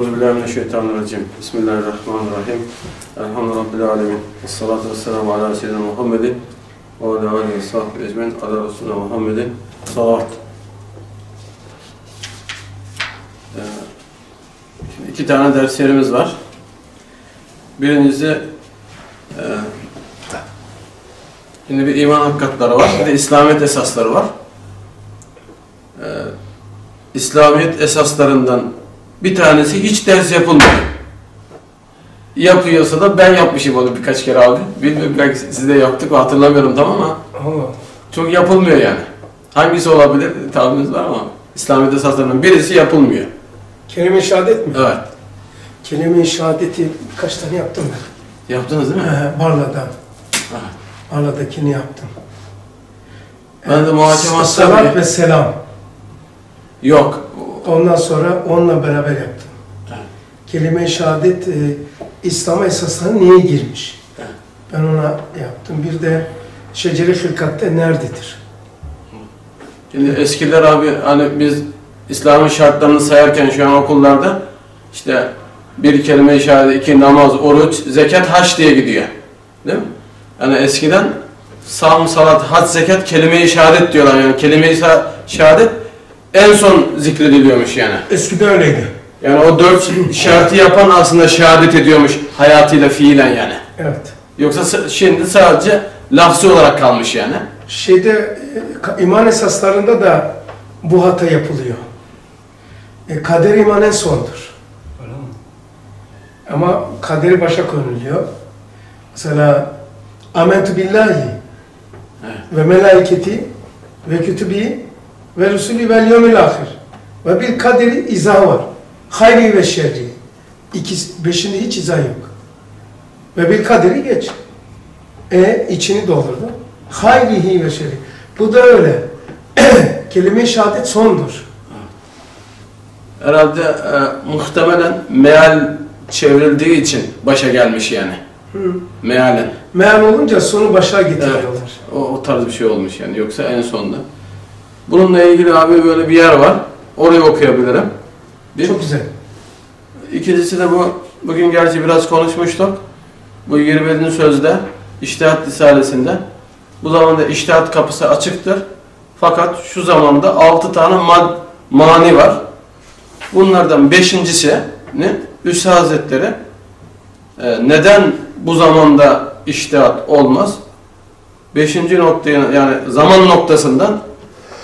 Euzubillahimineşşeytanirracim. Bismillahirrahmanirrahim. Elhamdülillahi Rabbil alemin. Esselatu vesselamu ala seyyidina Muhammedin ve ala alihi ve sahbihi ecmaîn. Ala Resulüne Muhammedin. Salat. Ee, Şimdi iki tane derslerimiz var. Birincisi e, şimdi bir iman hakikatları var. Bir de İslamiyet esasları var. Ee, İslamiyet esaslarından bir tanesi hiç ders yapılmıyor. Yapıyorsa da ben yapmışım onu birkaç kere abi. Bilmiyorum belki siz de yaptık hatırlamıyorum tam ama çok yapılmıyor yani. Hangisi olabilir tahmininiz var ama İslamiyet esaslarından birisi yapılmıyor. Kelime-i şehadet mi? Evet. Kelime-i şehadeti kaç tane yaptım ben? Yaptınız değil mi? Ee, Barla'da. Evet. Barla'dakini yaptım. Ben de muhakemat Salat ve selam. Yok. Ondan sonra onunla beraber yaptım. Evet. Kelime-i şehadet e, İslam esaslarına niye girmiş? Evet. Ben ona yaptım. Bir de şecere hılkatte nerededir? Şimdi eskiler abi hani biz İslam'ın şartlarını sayarken şu an okullarda işte bir kelime-i şehadet, iki namaz, oruç, zekat, haç diye gidiyor. Değil mi? Yani eskiden sam, salat, hac, zekat, kelime-i şehadet diyorlar yani kelime-i şehadet en son zikrediliyormuş yani. Eskiden öyleydi. Yani o dört şartı yapan aslında şehadet ediyormuş hayatıyla fiilen yani. Evet. Yoksa şimdi sadece lafzı olarak kalmış yani. Şeyde e, iman esaslarında da bu hata yapılıyor. E, kader iman en sondur. Ama kaderi başa konuluyor. Mesela amentu billahi Evet. ve melaiketi ve kütübi ve rusulü ve yevmil ahir ve bir kaderi izah var. Hayri ve şerri. İkisi, beşinde hiç izah yok. Ve bir kaderi geç. E içini doldurdu. Hayrihi ve şerri. Bu da öyle. Kelime-i şehadet sondur. Herhalde e, muhtemelen meal çevrildiği için başa gelmiş yani. Mealen. Meal olunca sonu başa getiriyorlar. O, o tarz bir şey olmuş yani. Yoksa en sonda. Bununla ilgili abi böyle bir yer var. Orayı okuyabilirim. Bir. Çok güzel. İkincisi de bu, bugün gerçi biraz konuşmuştuk. Bu 21. sözde, İçtihat Risalesi'nde. Bu zamanda içtihat kapısı açıktır. Fakat şu zamanda 6 tane mad, mani var. Bunlardan beşincisi ne? Üstad Hazretleri e, neden bu zamanda içtihat olmaz? Beşinci noktaya yani zaman noktasından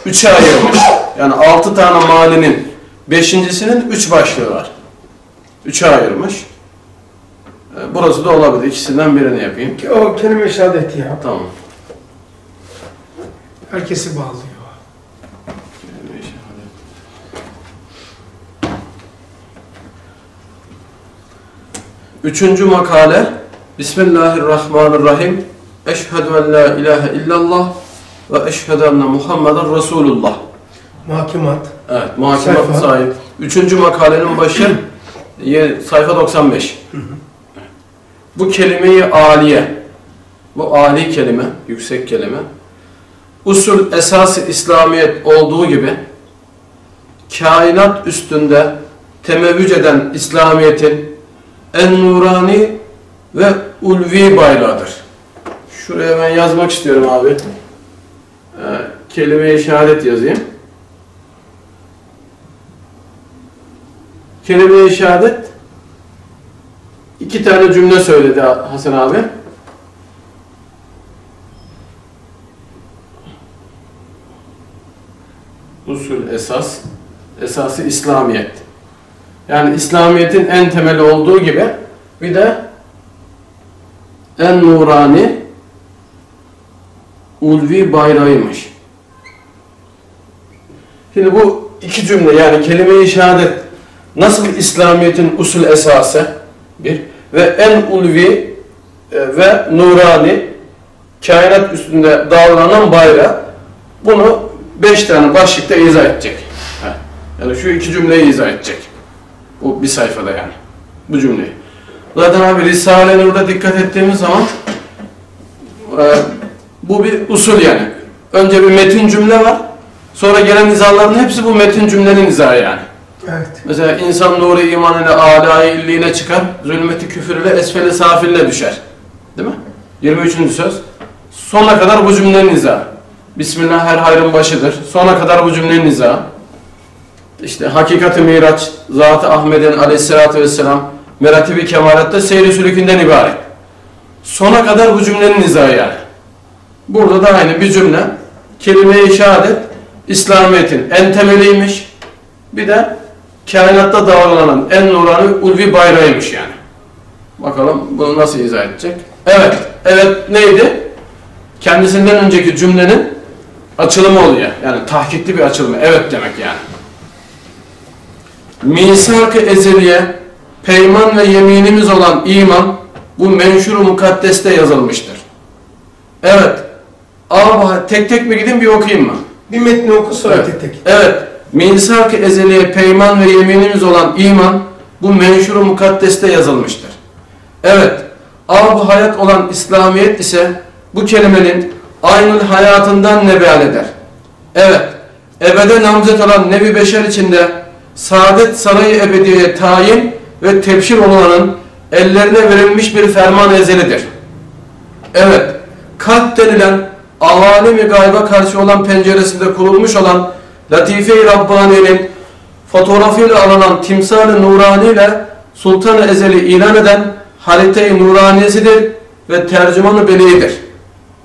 üçe ayırmış. Yani altı tane malinin beşincisinin üç başlığı var. Üçe ayırmış. E, Burası da olabilir. İkisinden birini yapayım. O kelime-i şehadeti ya. Tamam. Herkesi bağlıyor. Üçüncü makale Bismillahirrahmanirrahim Eşhedü en la ilahe illallah ve eşhedü enne Muhammeden Resulullah Mahkemat. Evet, muhakemat Sayfa. sahip. Üçüncü makalenin başı sayfa 95. Bu kelimeyi aliye, bu ali kelime, yüksek kelime, usul esası İslamiyet olduğu gibi kainat üstünde temevvüc eden İslamiyet'in en nurani ve ulvi bayrağıdır. Şuraya ben yazmak istiyorum abi. Ee, kelime-i şehadet yazayım. Kelime-i şehadet iki tane cümle söyledi Hasan abi. Usul esas, esası İslamiyet. Yani İslamiyet'in en temeli olduğu gibi bir de en nurani ulvi bayrağıymış. Şimdi bu iki cümle yani kelime-i şehadet nasıl İslamiyet'in usul esası bir ve en ulvi e, ve nurani kainat üstünde dağlanan bayrağı bunu beş tane başlıkta izah edecek. Yani şu iki cümleyi izah edecek. Bu bir sayfada yani. Bu cümleyi. Zaten abi Risale-i Nur'da dikkat ettiğimiz zaman e, bu bir usul yani. Önce bir metin cümle var. Sonra gelen izaların hepsi bu metin cümlenin izahı yani. Evet. Mesela insan nuru iman ile âlâ-i illiğine çıkar, zulmeti küfür ile esfeli safiline düşer. Değil mi? 23. söz. Sona kadar bu cümlenin izahı. Bismillah her hayrın başıdır. Sona kadar bu cümlenin izahı. İşte hakikati miraç, Zat-ı Ahmet'in aleyhissalatü vesselam, meratibi kemalatta seyri sülükünden ibaret. Sona kadar bu cümlenin izahı yani. Burada da aynı bir cümle. Kelime-i şehadet, İslamiyet'in en temeliymiş. Bir de kainatta davranılan en nurani ulvi bayrağıymış yani. Bakalım bunu nasıl izah edecek? Evet, evet neydi? Kendisinden önceki cümlenin açılımı oluyor. Yani tahkikli bir açılımı. Evet demek yani. Misak-ı ezeliye, peyman ve yeminimiz olan iman, bu menşur-u mukaddeste yazılmıştır. Evet. Ama tek tek mi gideyim bir okuyayım mı? Bir metni oku sonra Evet. tek tek. Evet. Misak-ı ezeliye peyman ve yeminimiz olan iman bu menşur-u mukaddeste yazılmıştır. Evet. Ab hayat olan İslamiyet ise bu kelimenin aynı hayatından nebeal eder. Evet. Ebede namzet olan Nebi Beşer içinde saadet sarayı ebediyeye tayin ve tebşir olanın ellerine verilmiş bir ferman ezelidir. Evet, kalp denilen avalimi gayba karşı olan penceresinde kurulmuş olan Latife-i Rabbani'nin fotoğrafıyla alınan timsal-i nurani ile Sultan-ı Ezeli ilan eden harite-i nuraniyesidir ve tercümanı beliğidir.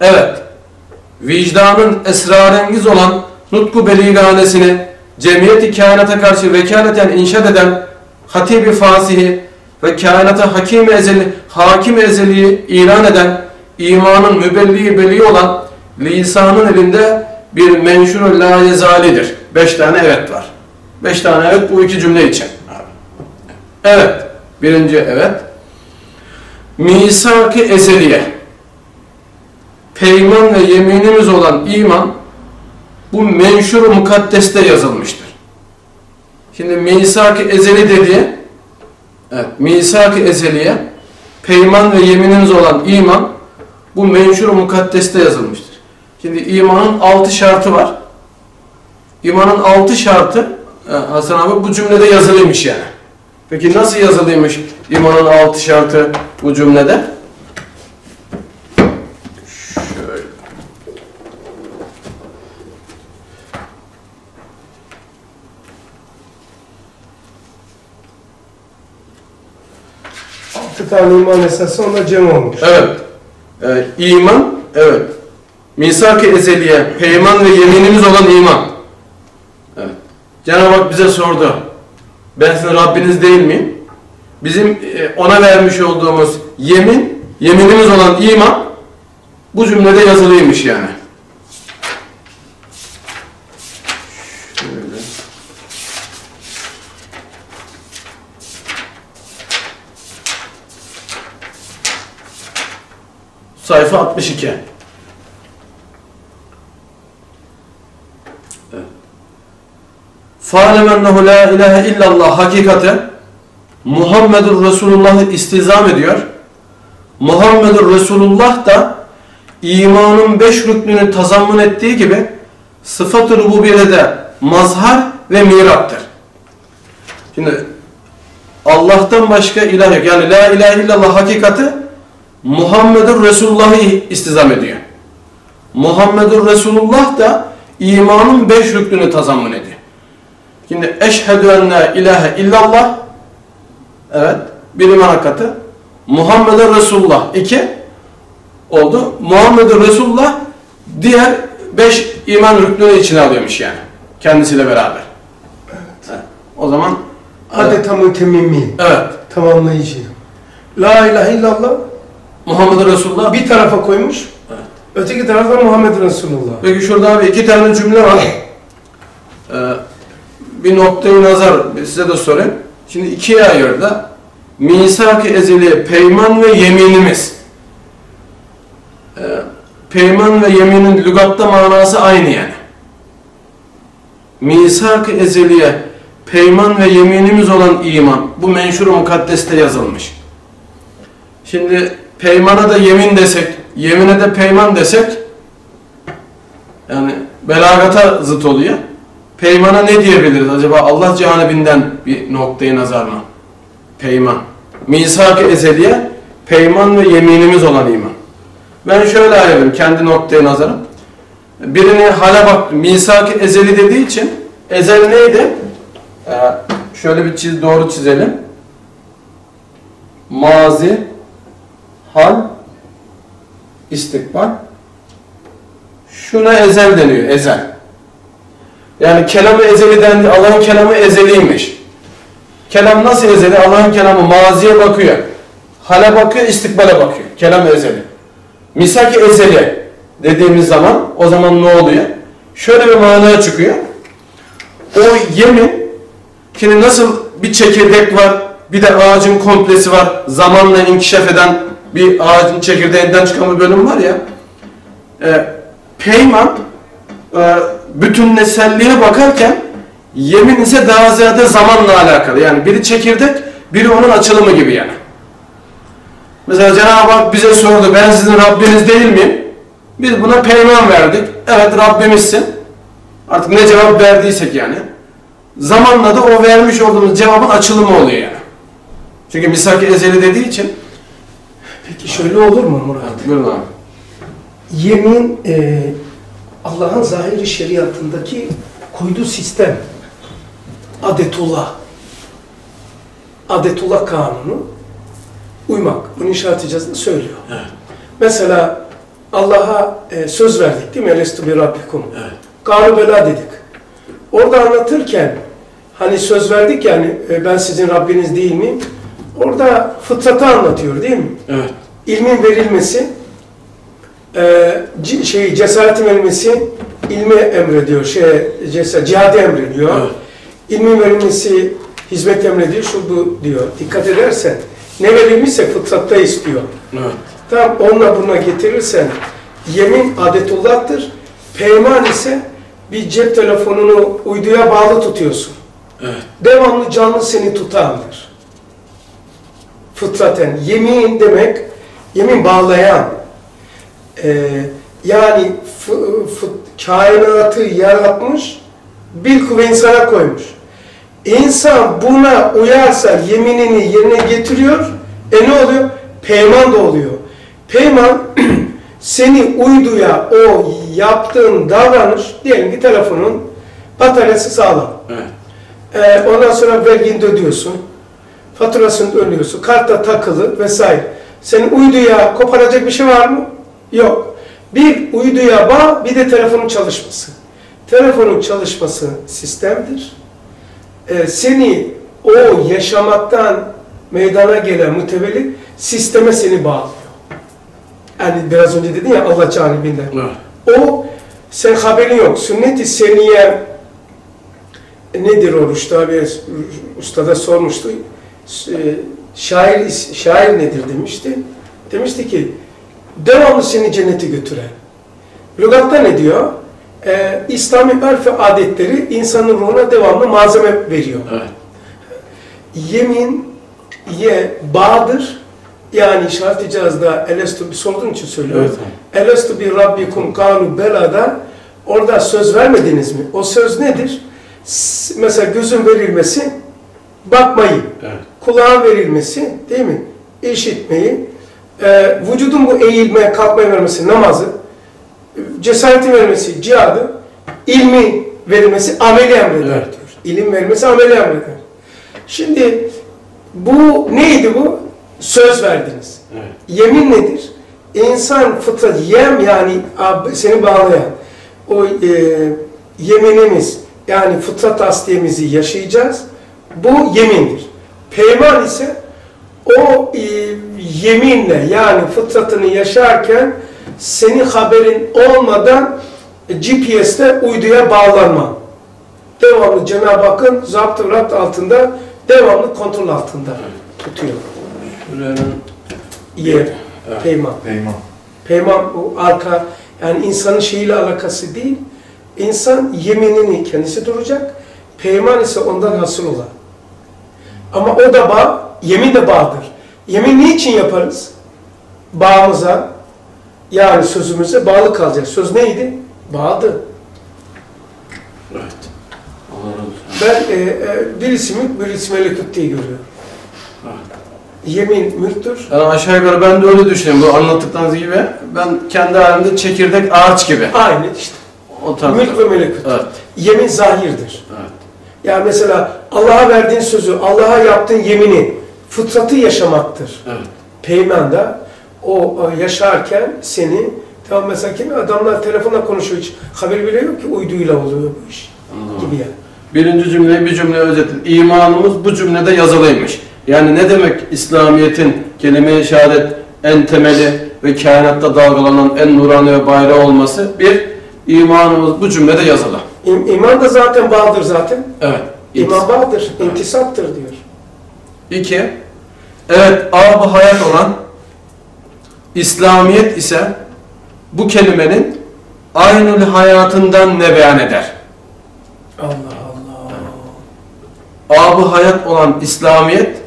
Evet, vicdanın esrarengiz olan nutku beliganesini cemiyeti kainata karşı vekaleten inşaat eden hatibi fasihi ve kainata hakim ezeli, hakim ezeliyi ilan eden imanın mübelliği beli olan lisanın elinde bir menşur la yezalidir. Beş tane evet var. Beş tane evet bu iki cümle için. Evet. Birinci evet. Misak-ı ezeliye. Peyman ve yeminimiz olan iman bu menşur mukaddeste yazılmıştır. Şimdi misak-ı ezeli dediği evet, misak-ı ezeliye peyman ve yeminimiz olan iman bu menşur mukaddeste yazılmıştır. Şimdi imanın altı şartı var. İmanın altı şartı e, Hasan abi bu cümlede yazılıymış yani. Peki nasıl yazılıymış imanın altı şartı bu cümlede? Şöyle. Altı tane iman esası ona cem olmuş. Evet. Ee, iman, evet. Misak-ı ezeliye, peyman ve yeminimiz olan iman. Evet. Cenab-ı Hak bize sordu. Ben sizin Rabbiniz değil miyim? Bizim e, ona vermiş olduğumuz yemin, yeminimiz olan iman bu cümlede yazılıymış yani. Sayfa 62. فَعَلَمَ اَنَّهُ لَا اِلَٰهَ illallah hakikati Muhammedur Resulullah'ı istizam ediyor. Muhammedur Resulullah da imanın beş rüknünü tazammun ettiği gibi sıfat-ı rububiyede mazhar ve mirattır. Şimdi Allah'tan başka ilah yok. Yani la ilahe illallah hakikati Muhammedur Resulullah'ı istizam ediyor. Muhammedur Resulullah da imanın beş rüknünü tazammun ediyor. Şimdi eşhedü en la ilahe illallah evet bir iman hakikati Muhammedur Resulullah iki oldu. Muhammedur Resulullah diğer beş iman rüknünü içine alıyormuş yani. Kendisiyle beraber. Evet. O zaman Adeta mütemmimi, evet tamamlayıcı. La ilahe illallah Muhammedur Resulullah bir tarafa koymuş. Evet. Öteki tarafta Muhammed Resulullah. Peki şurada abi iki tane cümle var. Ee, bir noktayı nazar size de sorayım. Şimdi ikiye ayırdı. Misak-ı ezeli peyman ve yeminimiz. Ee, peyman ve yeminin lügatta manası aynı yani. Misak-ı ezeliye peyman ve yeminimiz olan iman. Bu menşur-u mukaddeste yazılmış. Şimdi peymana da yemin desek, yemine de peyman desek yani belagata zıt oluyor. Peymana ne diyebiliriz acaba? Allah canibinden bir noktayı nazar mı? Peyman. Misak-ı ezeliye, peyman ve yeminimiz olan iman. Ben şöyle ayırdım kendi noktaya nazarım. Birini hale bak, misak-ı ezeli dediği için ezel neydi? Ee, şöyle bir çiz, doğru çizelim. Mazi, hal, istikbal. Şuna ezel deniyor, ezel. Yani kelamı ezeli dendi, Allah'ın kelamı ezeliymiş. Kelam nasıl ezeli? Allah'ın kelamı maziye bakıyor. Hale bakıyor, istikbale bakıyor. Kelam ezeli. Misaki ezeli dediğimiz zaman o zaman ne oluyor? Şöyle bir manaya çıkıyor. O yemin şimdi nasıl bir çekirdek var, bir de ağacın komplesi var. Zamanla inkişaf eden bir ağacın çekirdeğinden çıkan bir bölüm var ya. E, peyman e, bütünleselliğe bakarken yemin ise daha ziyade zamanla alakalı. Yani biri çekirdek, biri onun açılımı gibi yani. Mesela Cenab-ı Hak bize sordu, ben sizin Rabbiniz değil miyim? Biz buna peyman verdik. Evet Rabbimizsin. Artık ne cevap verdiysek yani. Zamanla da o vermiş olduğumuz cevabın açılımı oluyor yani. Çünkü misak-ı ezeli dediği için. Peki şöyle olur mu Murat? Buyurun abi. Yemin e, Allah'ın zahiri şeriatındaki koyduğu sistem. Adetullah. Adetullah kanunu uymak. Bunu inşaat icazında söylüyor. Evet. Mesela Allah'a e, söz verdik değil mi? Elestu bir Rabbikum. Evet. Kâlu bela dedik. Orada anlatırken hani söz verdik yani e, ben sizin Rabbiniz değil miyim? Orada fıtratı anlatıyor değil mi? Evet. ilmin verilmesi, e, şey cesaretin verilmesi ilmi emrediyor, şey cesaret, cihadı emrediyor. Evet. İlmin verilmesi hizmet emrediyor, şu bu diyor. Dikkat edersen ne verilmişse fıtratta istiyor. Evet. Tam onunla buna getirirsen yemin adetullah'tır. Peyman ise bir cep telefonunu uyduya bağlı tutuyorsun. Evet. Devamlı canlı seni tutandır. Fıtraten. Yemin demek, yemin bağlayan. Ee, yani kainatı yaratmış, bir kuvve insana koymuş. İnsan buna uyarsa yeminini yerine getiriyor, e ne oluyor? Peyman da oluyor. Peyman seni uyduya o yaptığın davranış, diyelim ki telefonun bataryası sağlam. Evet. Ee, ondan sonra vergini de ödüyorsun. Faturasını da ödüyorsun. Kartta takılı vesaire. Senin uyduya koparacak bir şey var mı? Yok. Bir uyduya bağ, bir de telefonun çalışması. Telefonun çalışması sistemdir. Ee, seni o yaşamaktan meydana gelen mütevellit sisteme seni bağlıyor. Yani biraz önce dedin ya Allah canibinden. Evet. O sen haberin yok. Sünnet-i seniye nedir oruçta abi ustada sormuştu. E, Şair şair nedir demişti. Demişti ki devamlı seni cennete götüren. Lügatta ne diyor? E, İslami örf ve adetleri insanın ruhuna devamlı malzeme veriyor. Evet. Yemin ye bağdır. Yani işaret icazda elestu bir sorduğun için söylüyorum. Evet. Elestu bir rabbikum kalu belada orada söz vermediniz mi? O söz nedir? Mesela gözün verilmesi bakmayı, Evet. kulağın verilmesi değil mi? İşitmeyi, e, vücudun bu eğilmeye, kalkmaya vermesi namazı, cesaretin verilmesi cihadı, ilmi verilmesi ameli emreder Evet. İlim verilmesi ameli emreder. Şimdi bu neydi bu? Söz verdiniz. Evet. Yemin nedir? İnsan fıtrat, yem yani seni bağlayan o e, yeminimiz yani fıtrat asliyemizi yaşayacağız. Bu yemindir. Peyman ise o e, yeminle yani fıtratını yaşarken senin haberin olmadan GPS'te uyduya bağlanma. Devamlı Cenab-ı Hakk'ın zapt-ı rapt altında, devamlı kontrol altında tutuyor. Evet. peyman. Peyman. Peyman bu arka yani insanın şeyiyle alakası değil. İnsan yeminini kendisi duracak. Peyman ise ondan hasıl olan. Ama o da bağ, yemin de bağdır. Yemin niçin yaparız? Bağımıza yani sözümüze bağlı kalacak. Söz neydi? Bağdı. Evet. Ben e, e, birisi mülk, birisi melekut diye görüyorum. Yemin mülktür. Yani aşağı yukarı ben de öyle düşünüyorum. Bu anlattıklarınız gibi ben kendi halimde çekirdek ağaç gibi. Aynı işte. O tarz. Mülk ve melekut. Evet. Yemin zahirdir. Evet. Ya mesela Allah'a verdiğin sözü, Allah'a yaptığın yemini, fıtratı yaşamaktır. Evet. Da o e, yaşarken seni, tamam mesela kimi adamlar telefonla konuşuyor hiç haber bile yok ki uyduyla oluyor bu iş Anladım. gibi ya. Birinci cümleyi bir cümle özetin. İmanımız bu cümlede yazılıymış. Yani ne demek İslamiyet'in kelime-i şehadet en temeli ve kainatta dalgalanan en nurani ve bayrağı olması? Bir, imanımız bu cümlede yazılı. İm, iman da zaten bağdır zaten. Evet. İman bağdır, intisaptır diyor. İki, evet ab hayat olan İslamiyet ise bu kelimenin aynül hayatından ne beyan eder? Allah Allah. Abı hayat olan İslamiyet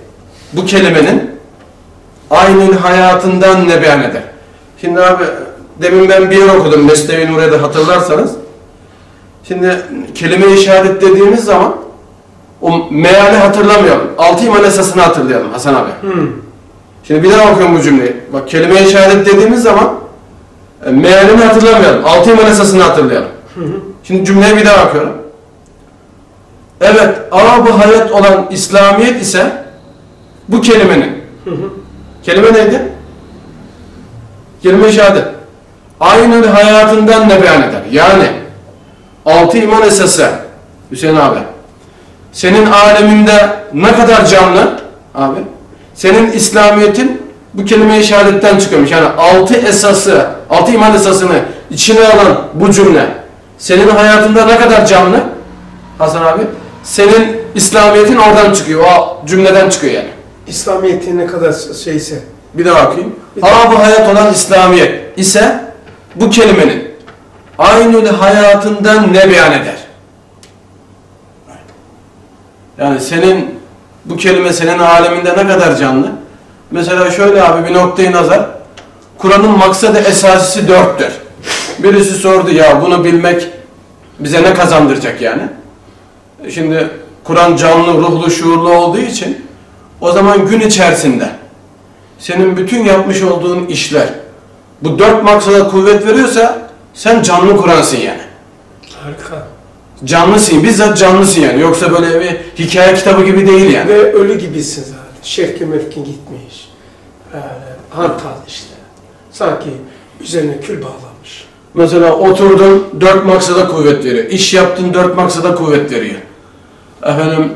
bu kelimenin aynül hayatından ne beyan eder? Şimdi abi demin ben bir yer okudum Mesnevi Nuriye'de hatırlarsanız. Şimdi kelime-i şehadet dediğimiz zaman o meali hatırlamayalım. Altı iman esasını hatırlayalım Hasan abi. Hmm. Şimdi bir daha okuyorum bu cümleyi. Bak kelime-i şehadet dediğimiz zaman e, mealini hatırlamayalım. Altı iman esasını hatırlayalım. Şimdi cümleye bir daha bakıyorum. Evet, abı hayat olan İslamiyet ise bu kelimenin. Kelime neydi? Kelime-i şehadet. Aynı hayatından ne beyan eder? Yani altı iman esası Hüseyin abi. Senin aleminde ne kadar canlı abi? Senin İslamiyet'in bu kelime-i şehadetten çıkıyormuş. Yani altı esası, altı iman esasını içine alan bu cümle senin hayatında ne kadar canlı Hasan abi? Senin İslamiyet'in oradan çıkıyor. O cümleden çıkıyor yani. İslamiyet'in ne kadar şeyse. Bir daha bakayım. Bir daha. Abı hayat olan İslamiyet ise bu kelimenin aynı hayatından ne beyan eder? Yani senin bu kelime senin aleminde ne kadar canlı? Mesela şöyle abi bir noktayı nazar. Kur'an'ın maksadı esasisi dörttür. Birisi sordu ya bunu bilmek bize ne kazandıracak yani? Şimdi Kur'an canlı, ruhlu, şuurlu olduğu için o zaman gün içerisinde senin bütün yapmış olduğun işler bu dört maksada kuvvet veriyorsa sen canlı Kur'ansın yani. Harika. Canlısın, bizzat canlısın yani. Yoksa böyle bir hikaye kitabı gibi değil yani. Ve ölü gibisin zaten. Şevki mevkin gitmiş. Hantal işte. Sanki üzerine kül bağlanmış. Mesela oturdun dört maksada kuvvet veriyor. İş yaptın dört maksada kuvvet veriyor. Efendim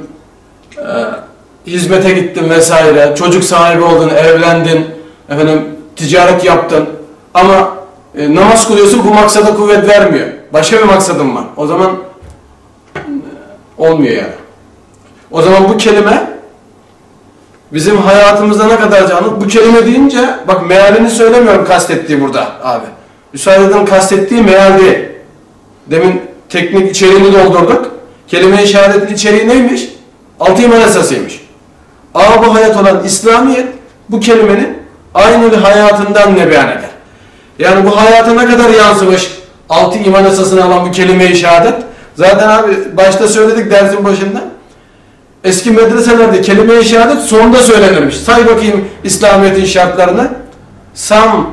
e, hizmete gittin vesaire. Çocuk sahibi oldun, evlendin. Efendim ticaret yaptın. Ama e, namaz kılıyorsun bu maksada kuvvet vermiyor. Başka bir maksadın var. O zaman olmuyor yani. O zaman bu kelime bizim hayatımızda ne kadar canlı. Bu kelime deyince bak mealini söylemiyorum kastettiği burada abi. Müsaade edin kastettiği meal değil. Demin teknik içeriğini doldurduk. Kelime-i şehadetin içeriği neymiş? Altı iman esasıymış. Abı hayat olan İslamiyet bu kelimenin aynı hayatından ne beyan eder? Yani bu hayata ne kadar yansımış altı iman esasını alan bu kelime-i şehadet? Zaten abi başta söyledik dersin başında. Eski medreselerde kelime-i şehadet sonunda söylenirmiş. Say bakayım İslamiyet'in şartlarını. Sam,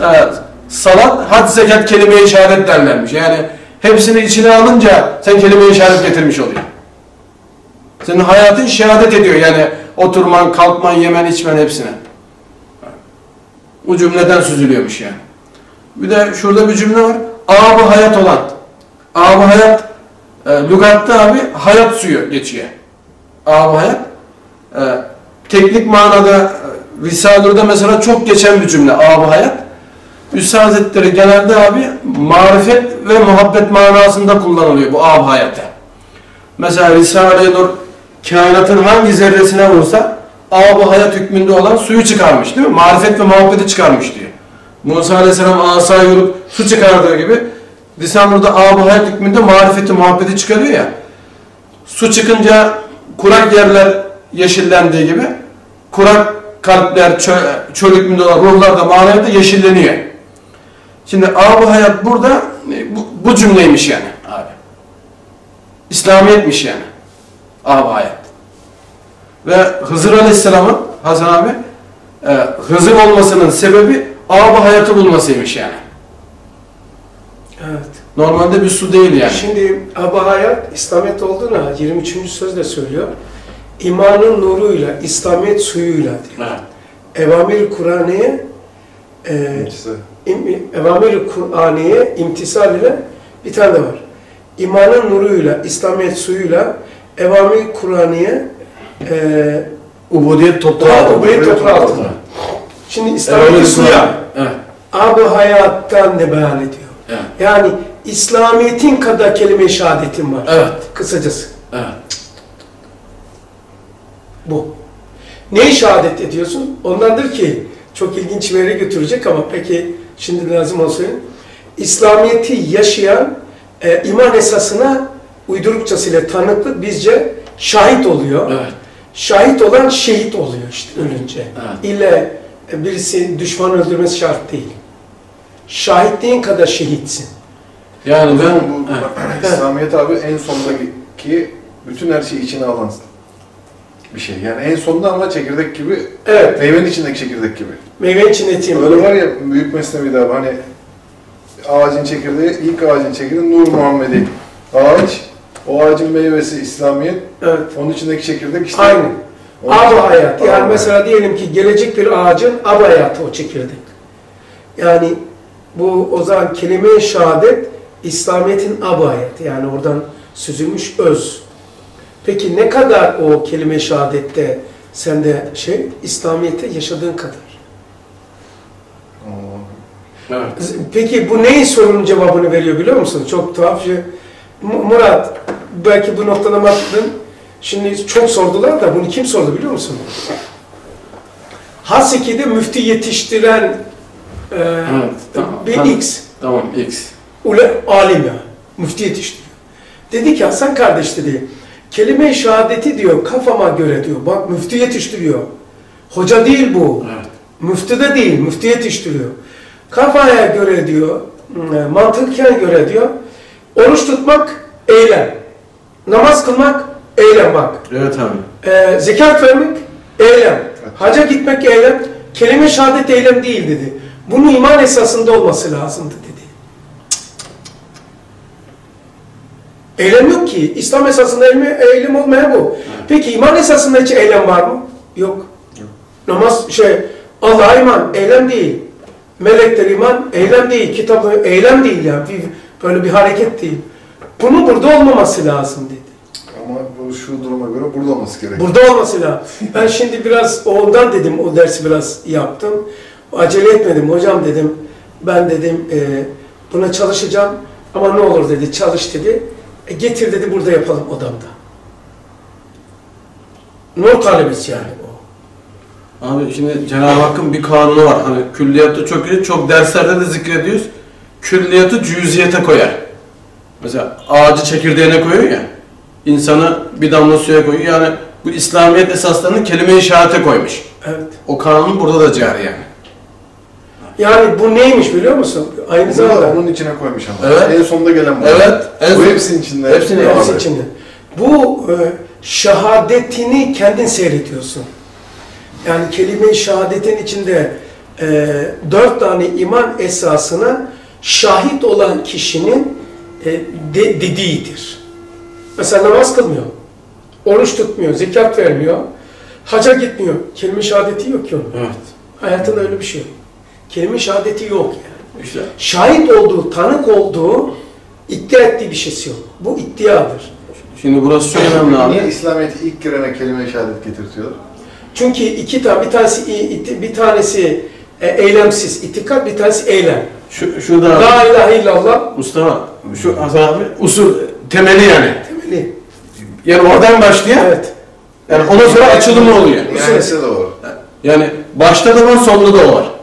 e, salat, had, zekat, kelime-i şehadet derlermiş. Yani hepsini içine alınca sen kelime-i şehadet getirmiş oluyor. Senin hayatın şehadet ediyor yani oturman, kalkman, yemen, içmen hepsine. Bu cümleden süzülüyormuş yani. Bir de şurada bir cümle var. Abı hayat olan. Abı hayat e, lügatta abi hayat suyu geçiyor. Abı hayat. E, teknik manada e, Risale'de mesela çok geçen bir cümle abı hayat. Üstad Hazretleri genelde abi marifet ve muhabbet manasında kullanılıyor bu abı hayata. Mesela Risale-i Nur kainatın hangi zerresine vursa abı hayat hükmünde olan suyu çıkarmış değil mi? Marifet ve muhabbeti çıkarmış diyor. Musa Aleyhisselam asa yürüp su çıkardığı gibi Risale-i Nur'da abı hayat hükmünde marifeti muhabbeti çıkarıyor ya. Su çıkınca kurak yerler yeşillendiği gibi kurak kalpler, çöl, çöl hükmünde olan ruhlar da maneviyat da yeşilleniyor. Şimdi abı hayat burada e, bu, bu cümleymiş yani abi. İslamiyetmiş yani. Ab hayat. Ve Hızır Aleyhisselam'ın Hasan abi e, Hızır olmasının sebebi ab hayatı bulmasıymış yani. Evet. Normalde bir su değil yani. Şimdi Aba Hayat İslamiyet olduğuna 23. sözde söylüyor. İmanın nuruyla, İslamiyet suyuyla diyor. Evet. Evamir Kur'an'e e, im- Evamir Kur'an'e imtisal ile bir tane de var. İmanın nuruyla, İslamiyet suyuyla Evamir Kur'an'e e, Ubudiyet toprağı. Altında. ubudiyet toprağı altında. Şimdi İslamiyet'i Evamir suya. Evet. hayattan ne beyan ediyor? Evet. Yani İslamiyet'in kadar kelime-i şehadetin var. Evet. Kısacası Evet. bu. Neyi şehadet ediyorsun? Ondandır ki çok ilginç bir yere götürecek ama peki şimdi lazım olsun. İslamiyet'i yaşayan e, iman esasına uydurukçasıyla tanıklık bizce şahit oluyor. Evet. Şahit olan şehit oluyor işte ölünce. Evet. İlle birisi düşman öldürmesi şart değil. Şahitliğin kadar şehitsin. Yani ben bu evet. İslamiyet abi en sondaki bütün her şeyi içine alan bir şey. Yani en sonda ama çekirdek gibi, Evet, meyvenin içindeki çekirdek gibi. meyve için etiyim. Öyle var ya Büyük Mesnevi'de abi hani ağacın çekirdeği, ilk ağacın çekirdeği Nur Muhammedi. Ağaç, o ağacın meyvesi İslamiyet, Evet, onun içindeki çekirdek işte. aynı. Onun Ab için- hayat. Yani mesela diyelim ki gelecek bir ağacın ab hayatı o çekirdek. Yani bu o zaman kelime-i şehadet İslamiyet'in ab hayatı. Yani oradan süzülmüş öz. Peki ne kadar o kelime-i şehadette sende şey İslamiyet'te yaşadığın kadar? Evet. Peki bu neyin sorunun cevabını veriyor biliyor musun? Çok tuhaf şey. Mu- Murat, belki bu noktada baktın. Şimdi çok sordular da bunu kim sordu biliyor musun? Haseki'de müftü yetiştiren e, Evet, tamam. X, Tamam X. ule alim ya, müftü yetiştiriyor. Dedi ki Hasan kardeş dedi, kelime-i şehadeti diyor kafama göre diyor, bak müftü yetiştiriyor. Hoca değil bu. Evet. Müftü de değil, müftü yetiştiriyor. Kafaya göre diyor, e, mantıken göre diyor, oruç tutmak eylem. Namaz kılmak eylem bak. Evet abi. E, zekat vermek eylem. Haca gitmek eylem. Kelime şehadet eylem değil dedi. Bunun iman esasında olması lazımdı dedi. Eylem yok ki. İslam esasında eylem, eylem olmayan bu. Peki iman esasında hiç eylem var mı? Yok. Namaz şey Allah'a iman eylem değil. Melekler iman eylem değil. Kitabı eylem değil yani. Bir, böyle bir hareket değil. Bunun burada olmaması lazım dedi. Ama bu şu duruma göre burada olması gerekiyor. Burada olması lazım. Ben şimdi biraz ondan dedim, o dersi biraz yaptım. Acele etmedim. Hocam dedim, ben dedim e, buna çalışacağım ama ne olur dedi, çalış dedi. E, getir dedi, burada yapalım odamda. Nur talebesi yani o. Abi şimdi Cenab-ı Hakk'ın bir kanunu var. Hani külliyatta çok iyi, çok derslerde de zikrediyoruz. Külliyatı cüziyete koyar. Mesela ağacı çekirdeğine koyuyor ya. insanı bir damla suya koyuyor. Yani bu İslamiyet esaslarını kelime-i şehadete koymuş. Evet. O kanun burada da cari yani. Yani bu neymiş biliyor musun? Aynı Bunu da zamanda onun içine koymuş ama. Evet. En sonda gelen bu. Evet. En Bu son- hepsinin içinde. Hepsinin var. hepsi abi. içinde. Bu e, şehadetini kendin seyrediyorsun. Yani kelime-i şehadetin içinde e, dört tane iman esasına şahit olan kişinin e, de, dediğidir. Mesela namaz kılmıyor, oruç tutmuyor, zekat vermiyor, haca gitmiyor. Kelime-i şehadeti yok ki onun. Evet. Hayatında öyle bir şey yok. Kelime-i şehadeti yok yani. İşte Şahit olduğu, tanık olduğu, iddia ettiği bir şeysi yok. Bu iddiadır. şimdi burası çok önemli abi. Niye İslamiyet'e ilk girene kelime-i şehadet getirtiyorlar? Çünkü iki tane, bir tanesi bir tanesi e, eylemsiz itikat, bir tanesi eylem. Şu, şurada La ilahe illallah Mustafa, şu Hasan abi usul temeli yani. temeli. Yani oradan başlayan, Evet. yani ondan sonra açılımı oluyor. De var. Yani başta da var, sonunda da var.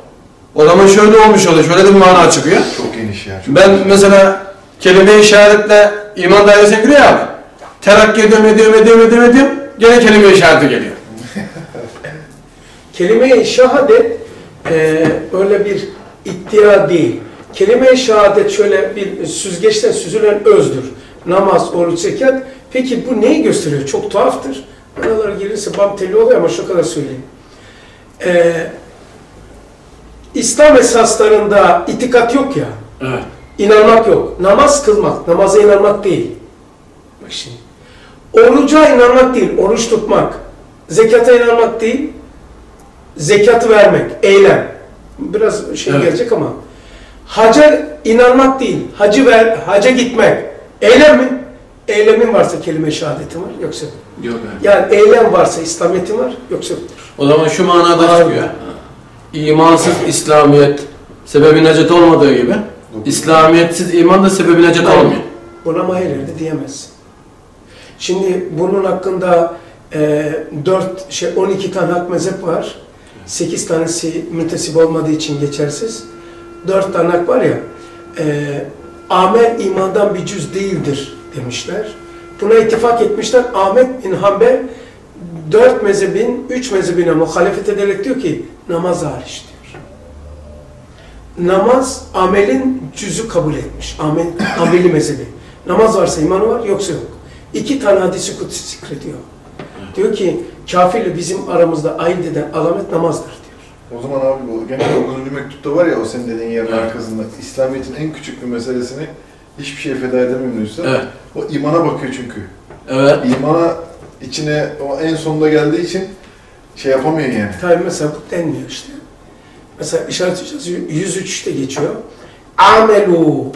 O zaman şöyle olmuş oluyor, şöyle de bir mana çıkıyor. Çok geniş ya. Çok Ben mesela kelime-i şehadetle iman dairesine giriyor abi. Terakki ediyorum, ediyorum, ediyorum, ediyorum, ediyorum. Gene kelime-i şehadete geliyor. Kelime-i şehadet e, öyle bir iddia değil. Kelime-i şehadet şöyle bir süzgeçten süzülen özdür. namaz, oruç, zekat. Peki bu neyi gösteriyor? Çok tuhaftır. Oralara gelirse bam teli oluyor ama şu kadar söyleyeyim. Ee, İslam esaslarında itikat yok ya, Evet. inanmak yok. Namaz kılmak, namaza inanmak değil. Bak şimdi. Oruca inanmak değil, oruç tutmak. Zekata inanmak değil, zekatı vermek, eylem. Biraz şey Evet. gelecek ama. Haca inanmak değil, hacı ver, haca gitmek. Eylem mi? Eylemin varsa kelime şehadetin var, yoksa Yok evet. yani eylem varsa İslamiyet'in var, yoksa O zaman şu manada çıkıyor. İmansız İslamiyet sebebi necet olmadığı gibi İslamiyetsiz iman da sebebi necet Aynen. olmuyor. Buna mahir erdi diyemezsin. Şimdi bunun hakkında e, 4 şey 12 tane hak mezhep var. 8 tanesi müntesip olmadığı için geçersiz. 4 tane hak var ya. E, amel imandan bir cüz değildir demişler. Buna ittifak etmişler. Ahmet bin Hanbel 4 mezhebin 3 mezhebine muhalefet ederek diyor ki namaz hariç diyor. Namaz amelin cüzü kabul etmiş. Amel, ameli mezhebi. Namaz varsa imanı var yoksa yok. İki tane hadisi kutsi zikrediyor. Diyor ki kafirle bizim aramızda ayırt eden alamet namazdır diyor. O zaman abi bu gene 9. mektupta var ya o senin dediğin yerin Evet. arkasında İslamiyet'in en küçük bir meselesini hiçbir şey feda edemiyorsa Evet. o imana bakıyor çünkü. Evet. İmana içine o en sonda geldiği için şey yapamıyor yani. Mesela bu denmiyor işte. Mesela işaret hocası 103'te geçiyor. Amelu.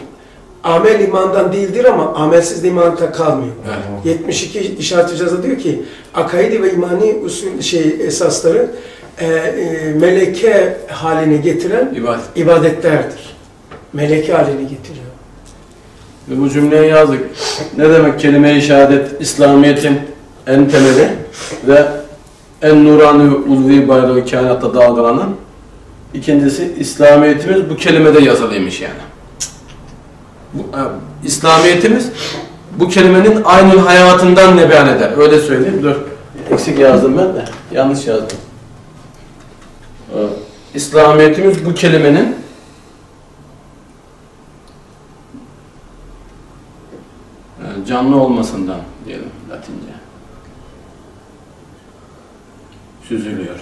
Amel imandan değildir ama amelsiz de imanda kalmıyor. Evet. 72 işaret hocası diyor ki akaidi ve imani usul şey esasları e, e, meleke haline getiren İbadet. ibadetlerdir. Meleke haline getiriyor. Ve bu cümleyi yazdık. Ne demek kelime-i şehadet İslamiyet'in en temeli ve en nurani ulvi bayrağı kainatta dalgalanan. İkincisi İslamiyetimiz bu kelimede yazılıymış yani. Bu, e, İslamiyetimiz bu kelimenin aynı hayatından ne beyan eder? Öyle söyleyeyim. Dur. Eksik yazdım ben de. Yanlış yazdım. Ee, İslamiyetimiz bu kelimenin e, canlı olmasından diyelim Latince. Süzülüyor.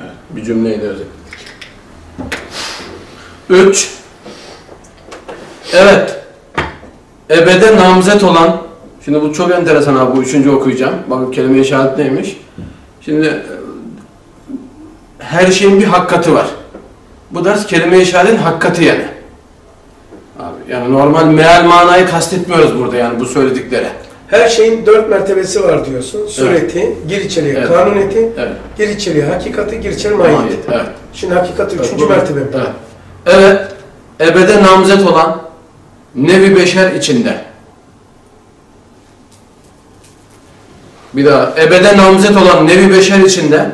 Evet, bir cümleyle özetledik. 3. Evet. Ebede namzet olan, şimdi bu çok enteresan abi, bu üçüncü okuyacağım. Bakın kelime-i şehadet neymiş. Şimdi e, her şeyin bir hakkati var. Bu ders kelime-i şehadetin hakkati yani. Abi, yani normal meal manayı kastetmiyoruz burada yani bu söyledikleri. Her şeyin dört mertebesi var diyorsun. Sureti, gir içeriye Evet. kanuniyeti, Evet. gir içeriye hakikati, gir içeriye mahiyeti. Mahiyet, evet. Şimdi hakikati Evet, üçüncü mertebe. Evet. Evet. Ebede namzet olan nevi beşer içinde. Bir daha. Ebede namzet olan nevi beşer içinde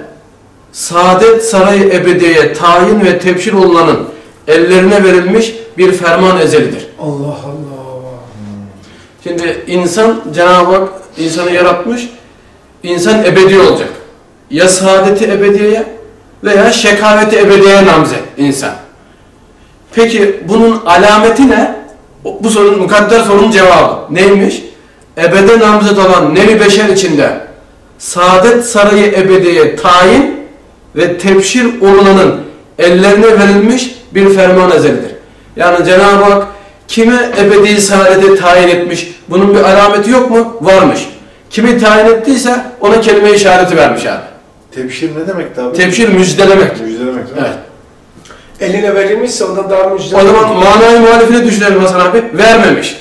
saadet sarayı ebediye tayin ve tebşir olunanın ellerine verilmiş bir ferman ezelidir. Allah Allah. Şimdi insan Cenab-ı Hak insanı yaratmış. İnsan ebedi olacak. Ya saadeti ebediyeye veya şekaveti ebediyeye namzet insan. Peki bunun alameti ne? Bu sorunun mukadder sorunun cevabı neymiş? Ebede namzet olan nevi beşer içinde saadet sarayı ebediye tayin ve tebşir olunanın ellerine verilmiş bir ferman ezelidir. Yani Cenab-ı Hak kime ebedi saadeti tayin etmiş, bunun bir alameti yok mu? Varmış. Kimi tayin ettiyse ona kelime işareti vermiş abi. Tebşir ne demek abi? Tebşir müjdelemek. Müjdelemek değil mi? Evet. Eline verilmişse ondan daha müjde. O zaman manayı muhalifine düşünelim Hasan abi. Vermemiş.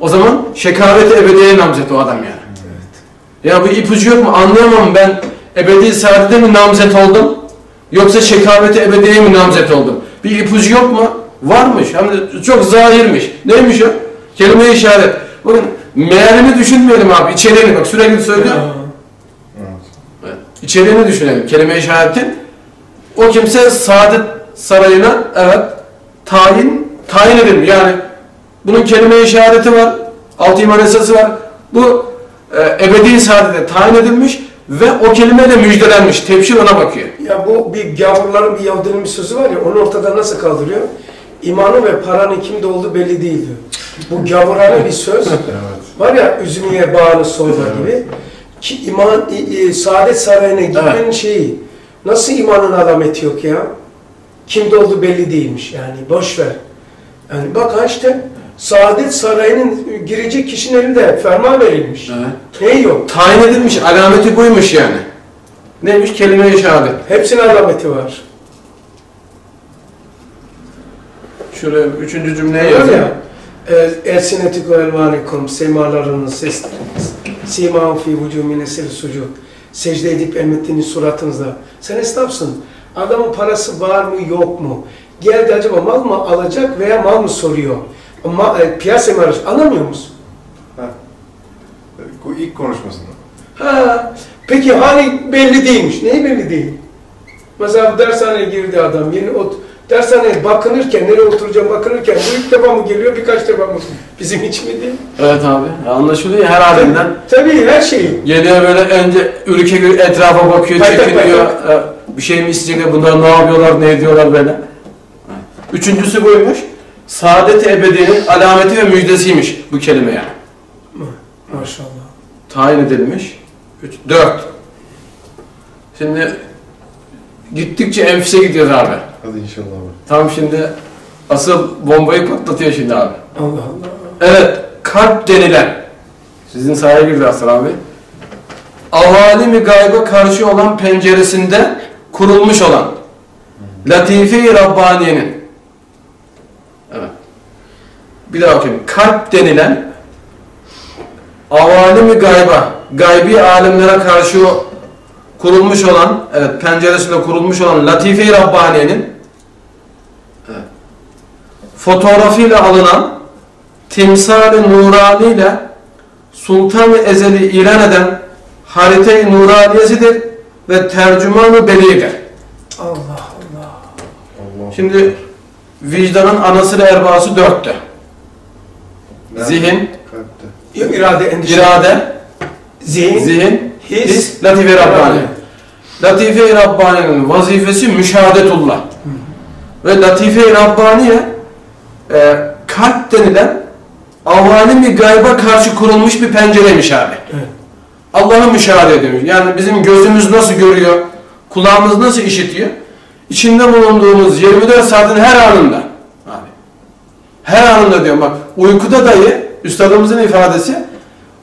O zaman şekaveti ebediye namzet o adam yani. Ya bu ipucu yok mu? Anlayamam ben ebedi saadete mi namzet oldum? Yoksa şekaveti ebediye mi namzet oldum? Bir ipucu yok mu? Varmış. Hem de çok zahirmiş. Neymiş o? Kelime-i işaret. Bakın mealini düşünmeyelim abi. İçeriğini bak sürekli söylüyor. Aa, Evet. İçeriğini düşünelim. Kelime-i işaretin. O kimse saadet sarayına evet tayin tayin edilmiş. Yani bunun kelime-i işareti var. Altı iman esası var. Bu e, ebedi saadete tayin edilmiş ve o kelimeyle müjdelenmiş. Tebşir ona bakıyor. Ya bu bir gavurların bir Yahudinin bir sözü var ya onu ortadan nasıl kaldırıyor? İmanı ve paranın kimde olduğu belli değil diyor. Bu gavurane bir söz. Evet. Var ya üzümüye bağlı sorma Evet. gibi. Ki iman, i- Saadet Sarayı'na gitmenin şeyi. Nasıl imanın alameti yok ya? Kimde olduğu belli değilmiş yani. Boş ver. Yani bak ha işte Saadet Sarayı'nın girecek kişinin elinde ferman verilmiş. Evet. Ne yok? Tayin edilmiş, alameti buymuş yani. Neymiş? Kelime-i şehadet. Hepsinin alameti var. Şuraya üçüncü cümleye yazayım. ya. Elsinetik ve elvanikum semalarınız sesleriniz. Sima fi vücu minesel sucud. Secde edip emrettiğiniz suratınızda. Sen esnafsın. Adamın parası var mı yok mu? Geldi acaba mal mı alacak veya mal mı soruyor? Ama e, piyasa mı araş- Anlamıyor musun? Bu ilk konuşmasında. Ha, peki hani belli değilmiş. Neyi belli değil? Mesela dershaneye girdi adam. Yeni ot dershaneye bakınırken, nereye oturacağım bakınırken bu ilk defa mı geliyor, birkaç defa mı? Bizim hiç mi değil? Evet abi. Anlaşılıyor her halinden. Tabii her şeyi. Geliyor böyle önce ülke etrafa bakıyor, Bay tak, çekiniyor. bay E, Bir şey mi isteyecekler, bunlar ne yapıyorlar, ne ediyorlar böyle. Üçüncüsü buymuş. Saadet-i ebedinin alameti ve müjdesiymiş bu kelime yani. Maşallah. Tayin edilmiş. Üç, dört. Şimdi gittikçe enfise gidiyoruz abi. Hadi inşallah abi. Tam şimdi asıl bombayı patlatıyor şimdi abi. Allah Allah. Evet, kalp denilen. Sizin sahaya girdi Aslan abi. Avalimi gayba karşı olan penceresinde kurulmuş olan Latife-i Rabbaniye'nin Evet. Bir daha okuyayım. Kalp denilen avalimi gayba, gaybi alemlere karşı kurulmuş olan, evet penceresinde kurulmuş olan Latife-i Rabbaniye'nin evet, fotoğrafıyla alınan timsal-i nurani ile Sultan-ı Ezeli ilan eden harita-i nuraniyesidir ve tercüman-ı beliğidir. Allah Allah. Allah. Şimdi vicdanın anası ve erbası dörtte. Zihin. İrade, endişe. irade, Zihin. zihin, His, latife-i Rabbani. Latife-i Rabbani'nin vazifesi müşahadetullah. Ve Latife-i Rabbaniye e, kalp denilen avalimi gayba karşı kurulmuş bir pencereymiş abi. Evet. Allah'ı müşahede ediyormuş. Yani bizim gözümüz nasıl görüyor, kulağımız nasıl işitiyor? İçinde bulunduğumuz 24 saatin her anında. Abi. Her anında diyorum bak uykuda dahi üstadımızın ifadesi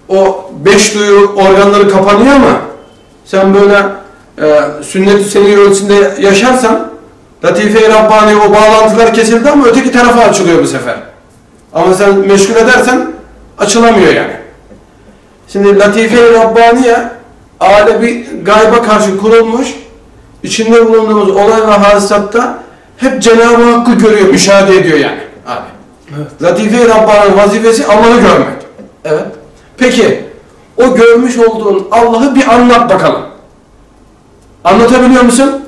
o beş duyu organları kapanıyor ama sen böyle e, sünnet-i seniyye ölçüsünde yaşarsan Latife-i Rabbani o bağlantılar kesildi ama öteki tarafa açılıyor bu sefer. Ama sen meşgul edersen açılamıyor yani. Şimdi Latife-i Rabbaniye alemi gayba karşı kurulmuş, içinde bulunduğumuz olay ve hadisatta hep Cenab-ı Hakk'ı görüyor, müşahede ediyor yani abi. Evet. Latife-i Rabbani'nin vazifesi Allah'ı görmek. Evet. Peki o görmüş olduğun Allah'ı bir anlat bakalım. Anlatabiliyor musun?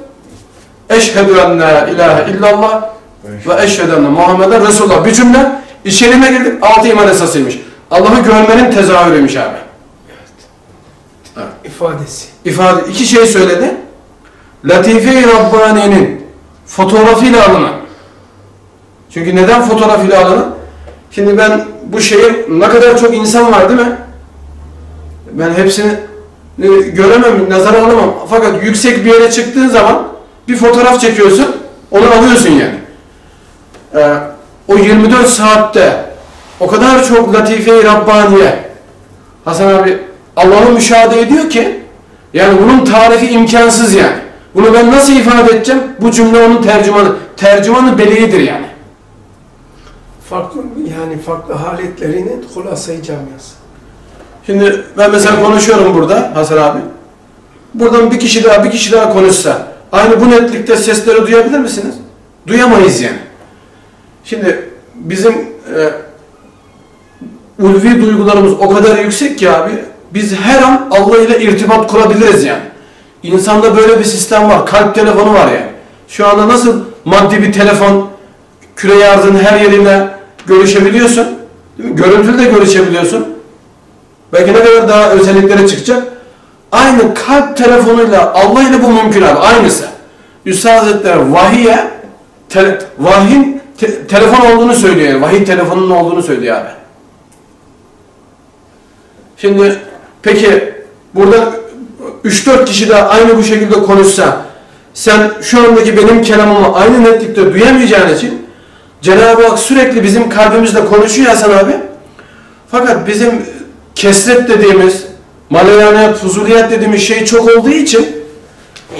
Eşhedü en la ilahe illallah ve eşhedü enne Muhammeden Resulullah. Bir cümle içeriğine girdik. Altı iman esasıymış. Allah'ı görmenin tezahürüymüş abi. ifadesi. ifade iki şey söyledi. Latife-i Rabbani'nin fotoğrafıyla alınan. Çünkü neden fotoğrafıyla alınan? Şimdi ben bu şeyi ne kadar çok insan var değil mi? Ben hepsini e, göremem, nazara alamam. Fakat yüksek bir yere çıktığın zaman bir fotoğraf çekiyorsun, onu alıyorsun yani. Ee, o 24 saatte o kadar çok Latife-i Rabbaniye Hasan abi Allah'ı müşahede ediyor ki yani bunun tarifi imkansız yani. Bunu ben nasıl ifade edeceğim? Bu cümle onun tercümanı. Tercümanı beliğidir yani. Farklı yani farklı haletlerinin hulasayı camiası. Şimdi ben mesela konuşuyorum burada Hasan abi. Buradan bir kişi daha bir kişi daha konuşsa aynı bu netlikte sesleri duyabilir misiniz? Duyamayız yani. Şimdi bizim e, ulvi duygularımız o kadar yüksek ki abi biz her an Allah ile irtibat kurabiliriz yani. İnsanda böyle bir sistem var. Kalp telefonu var yani. Şu anda nasıl maddi bir telefon küre arzın her yerine görüşebiliyorsun. Değil mi? Görüntülü de görüşebiliyorsun. Belki ne kadar daha özelliklere çıkacak. Aynı kalp telefonuyla Allah ile bu mümkün abi. Aynısı. Üstad Hazretleri vahiye, te, vahyin te- telefon olduğunu söylüyor. yani, Vahiy telefonunun olduğunu söylüyor abi. Şimdi peki burada 3-4 kişi de aynı bu şekilde konuşsa sen şu andaki benim kelamımı aynı netlikte duyamayacağın için Cenab-ı Hak sürekli bizim kalbimizde konuşuyor Hasan abi. Fakat bizim kesret dediğimiz, malayaniyat, fuzuliyat dediğimiz şey çok olduğu için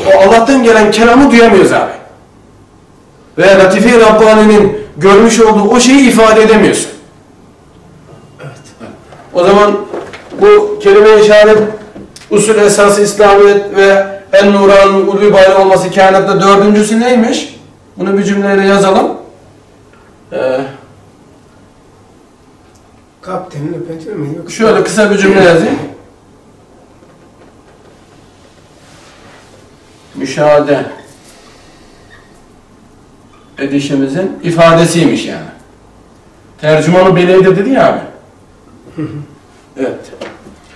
o Allah'tan gelen kelamı duyamıyoruz abi. Ve Latife-i Rabbani'nin görmüş olduğu o şeyi ifade edemiyorsun. Evet. O zaman bu kelime-i şehadet usul esası İslamiyet ve en nuran ulvi bayrağı olması kainatta dördüncüsü neymiş? Bunu bir cümleyle yazalım. Ee, pencere mi? Yok. şöyle kısa bir cümle yazayım. Müşahede edişimizin ifadesiymiş yani. Tercümanı beleyde dedi ya abi. Evet.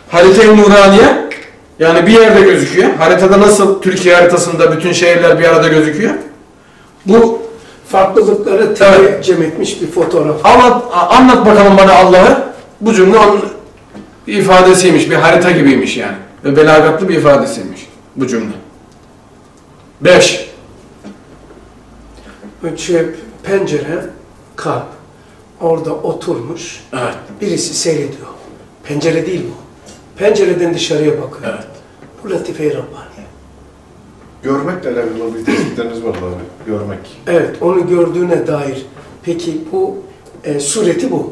Harita-i Nuraniye yani bir yerde gözüküyor. Haritada nasıl Türkiye haritasında bütün şehirler bir arada gözüküyor. Bu Farklılıkları Evet. cem etmiş bir fotoğraf. anlat, anlat bakalım bana Allah'ı. Bu cümle onun bir ifadesiymiş, bir harita gibiymiş yani. Ve belagatlı bir ifadesiymiş bu cümle. 5. Önce pencere, kalp. Orada oturmuş. Evet. Birisi seyrediyor. Pencere değil bu. Pencereden dışarıya bakıyor. Evet. Bu Latife-i Rabbani. Görmekle alakalı bir tespitleriniz var abi. Görmek. Evet, onu gördüğüne dair. Peki bu e, sureti bu. O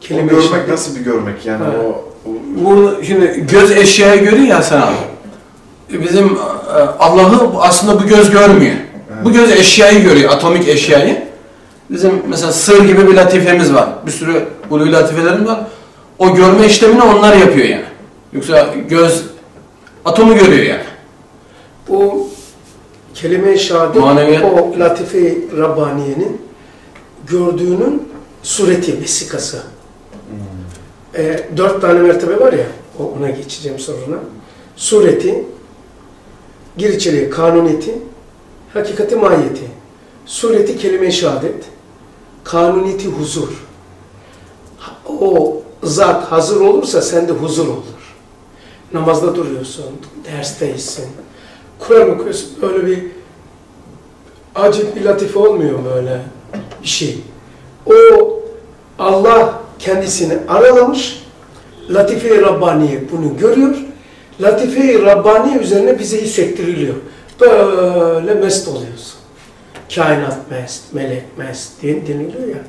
Kelime görmek işareti. nasıl bir görmek yani Evet. o, o Bu şimdi göz eşyayı görüyor ya Hasan abi. Bizim e, Allah'ı aslında bu göz görmüyor. Evet. Bu göz eşyayı görüyor, atomik eşyayı. Bizim mesela sır gibi bir latifemiz var. Bir sürü ulvi latifelerimiz var. O görme işlemini onlar yapıyor yani. Yoksa göz atomu görüyor yani. Bu kelime-i şehadet Maneviyat. o Latife-i Rabbaniye'nin gördüğünün sureti, vesikası. E, dört tane mertebe var ya, o- ona geçeceğim soruna. Sureti, gir içeriye kanuniyeti, hakikati mahiyeti. Sureti kelime-i şehadet, kanuniyeti huzur. O zat hazır olursa sende huzur olur. Namazda duruyorsun, dersteysin, Kur'an okuyorsun böyle bir acip bir latife olmuyor böyle bir şey. O Allah kendisini aralamış, Latife-i Rabbaniye bunu görüyor. Latife-i Rabbaniye üzerine bize hissettiriliyor. Böyle mest oluyorsun. Kainat mest, melek mest deniliyor ya.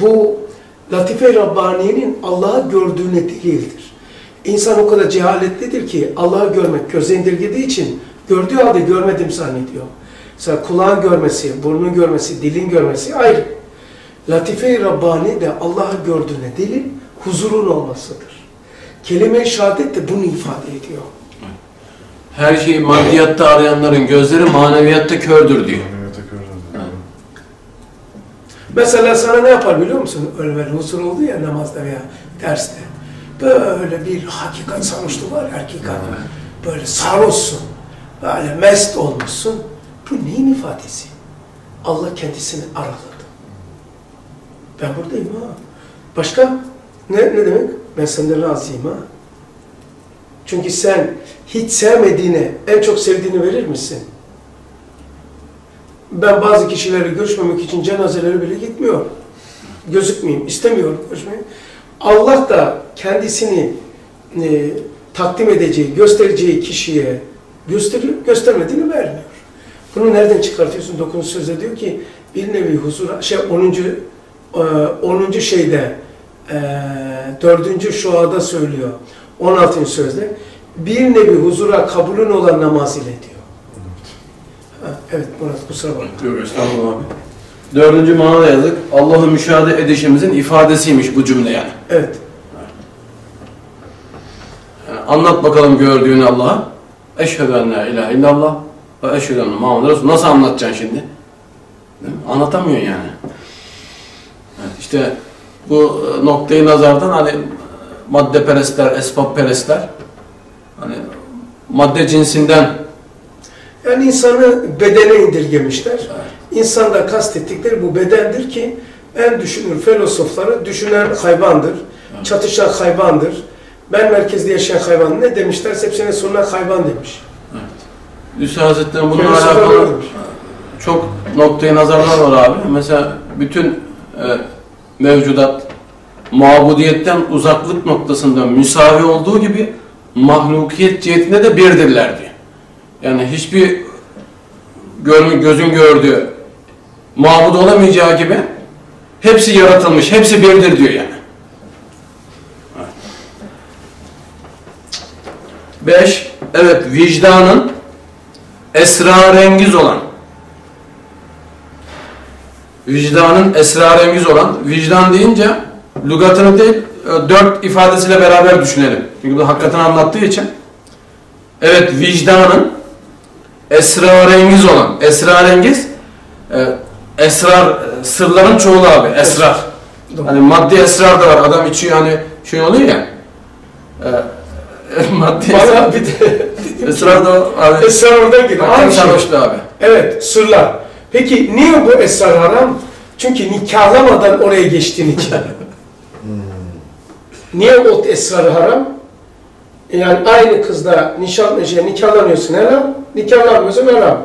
Bu Latife-i Rabbaniye'nin Allah'ı gördüğüne delildir. İnsan o kadar cehaletlidir ki Allah'ı görmek göze indirgediği için gördüğü halde görmedim zannediyor. Mesela kulağın görmesi, burnun görmesi, dilin görmesi ayrı. Latife-i Rabbani de Allah'ı gördüğüne delil, huzurun olmasıdır. Kelime-i şehadet de bunu ifade ediyor. Her şeyi maddiyatta arayanların gözleri maneviyatta kördür diyor. Mesela sana ne yapar biliyor musun? Böyle huzur oldu ya namazda veya derste. Böyle bir hakikat sarhoşluğu var hakikat. Böyle sarhoşsun. Böyle mest olmuşsun. Bu neyin ifadesi? Allah kendisini araladı. Ben buradayım ha. Başka? Ne, ne demek? Ben senden razıyım ha. Çünkü sen hiç sevmediğine en çok sevdiğini verir misin? Ben bazı kişilerle görüşmemek için cenazelere bile gitmiyorum. Gözükmeyeyim, istemiyorum görüşmeyi. Allah da kendisini e, takdim edeceği, göstereceği kişiye gösteriyor, göstermediğini vermiyor. Bunu nereden çıkartıyorsun? Dokunuş sözde diyor ki bir nevi huzura, şey 10. e, 10. şeyde e, 4. şuada söylüyor. 16. sözde bir nevi huzura kabulün olan namaz ile diyor. Ha, evet Murat kusura bakma. Yok estağfurullah abi. Dördüncü manada yazık. Allah'ı müşahede edişimizin ifadesiymiş bu cümle yani. Evet. Yani anlat bakalım gördüğünü Allah'a. Eşhedü en la ilahe illallah ve eşhedü enne Muhammed Resul. Nasıl anlatacaksın şimdi? Anlatamıyorsun yani. Evet, işte bu e, noktayı nazardan hani maddeperestler, esbabperestler hani madde cinsinden Yani insanı bedene indirgemişler. insanda kastettikleri bu bedendir ki en düşünür filozofları düşünen hayvandır, çatışan hayvandır. Ben merkezde yaşayan hayvan ne demişlerse hepsinin sonuna hayvan demiş. Üstad Hazretleri bununla alakalı çok noktaya nazarlar var abi. Mesela bütün e, mevcudat mabudiyetten uzaklık noktasında müsavi olduğu gibi mahlukiyet cihetinde de birdirler diyor. Yani hiçbir gönlün, gözün gördüğü mabud olamayacağı gibi hepsi yaratılmış, hepsi birdir diyor yani. Evet. Beş, evet vicdanın esrarengiz olan vicdanın esrarengiz olan vicdan deyince lügatını değil e, dört ifadesiyle beraber düşünelim. Çünkü bu hakikaten anlattığı için. Evet vicdanın esrarengiz olan esrarengiz e, esrar sırların çoğulu abi esrar. Hani maddi esrar da var. Adam içiyor hani şey oluyor ya. E, maddi Bana bir de esrar da abi. esrar oradan geliyor. Aynı şey. sarhoştu abi. Evet, sırlar. Peki niye bu esrar haram? Çünkü nikahlamadan oraya geçtiğin için. niye o esrarı haram? Yani aynı kızla nişan, şey, nikahlanıyorsun helal, nikahlanmıyorsun helal.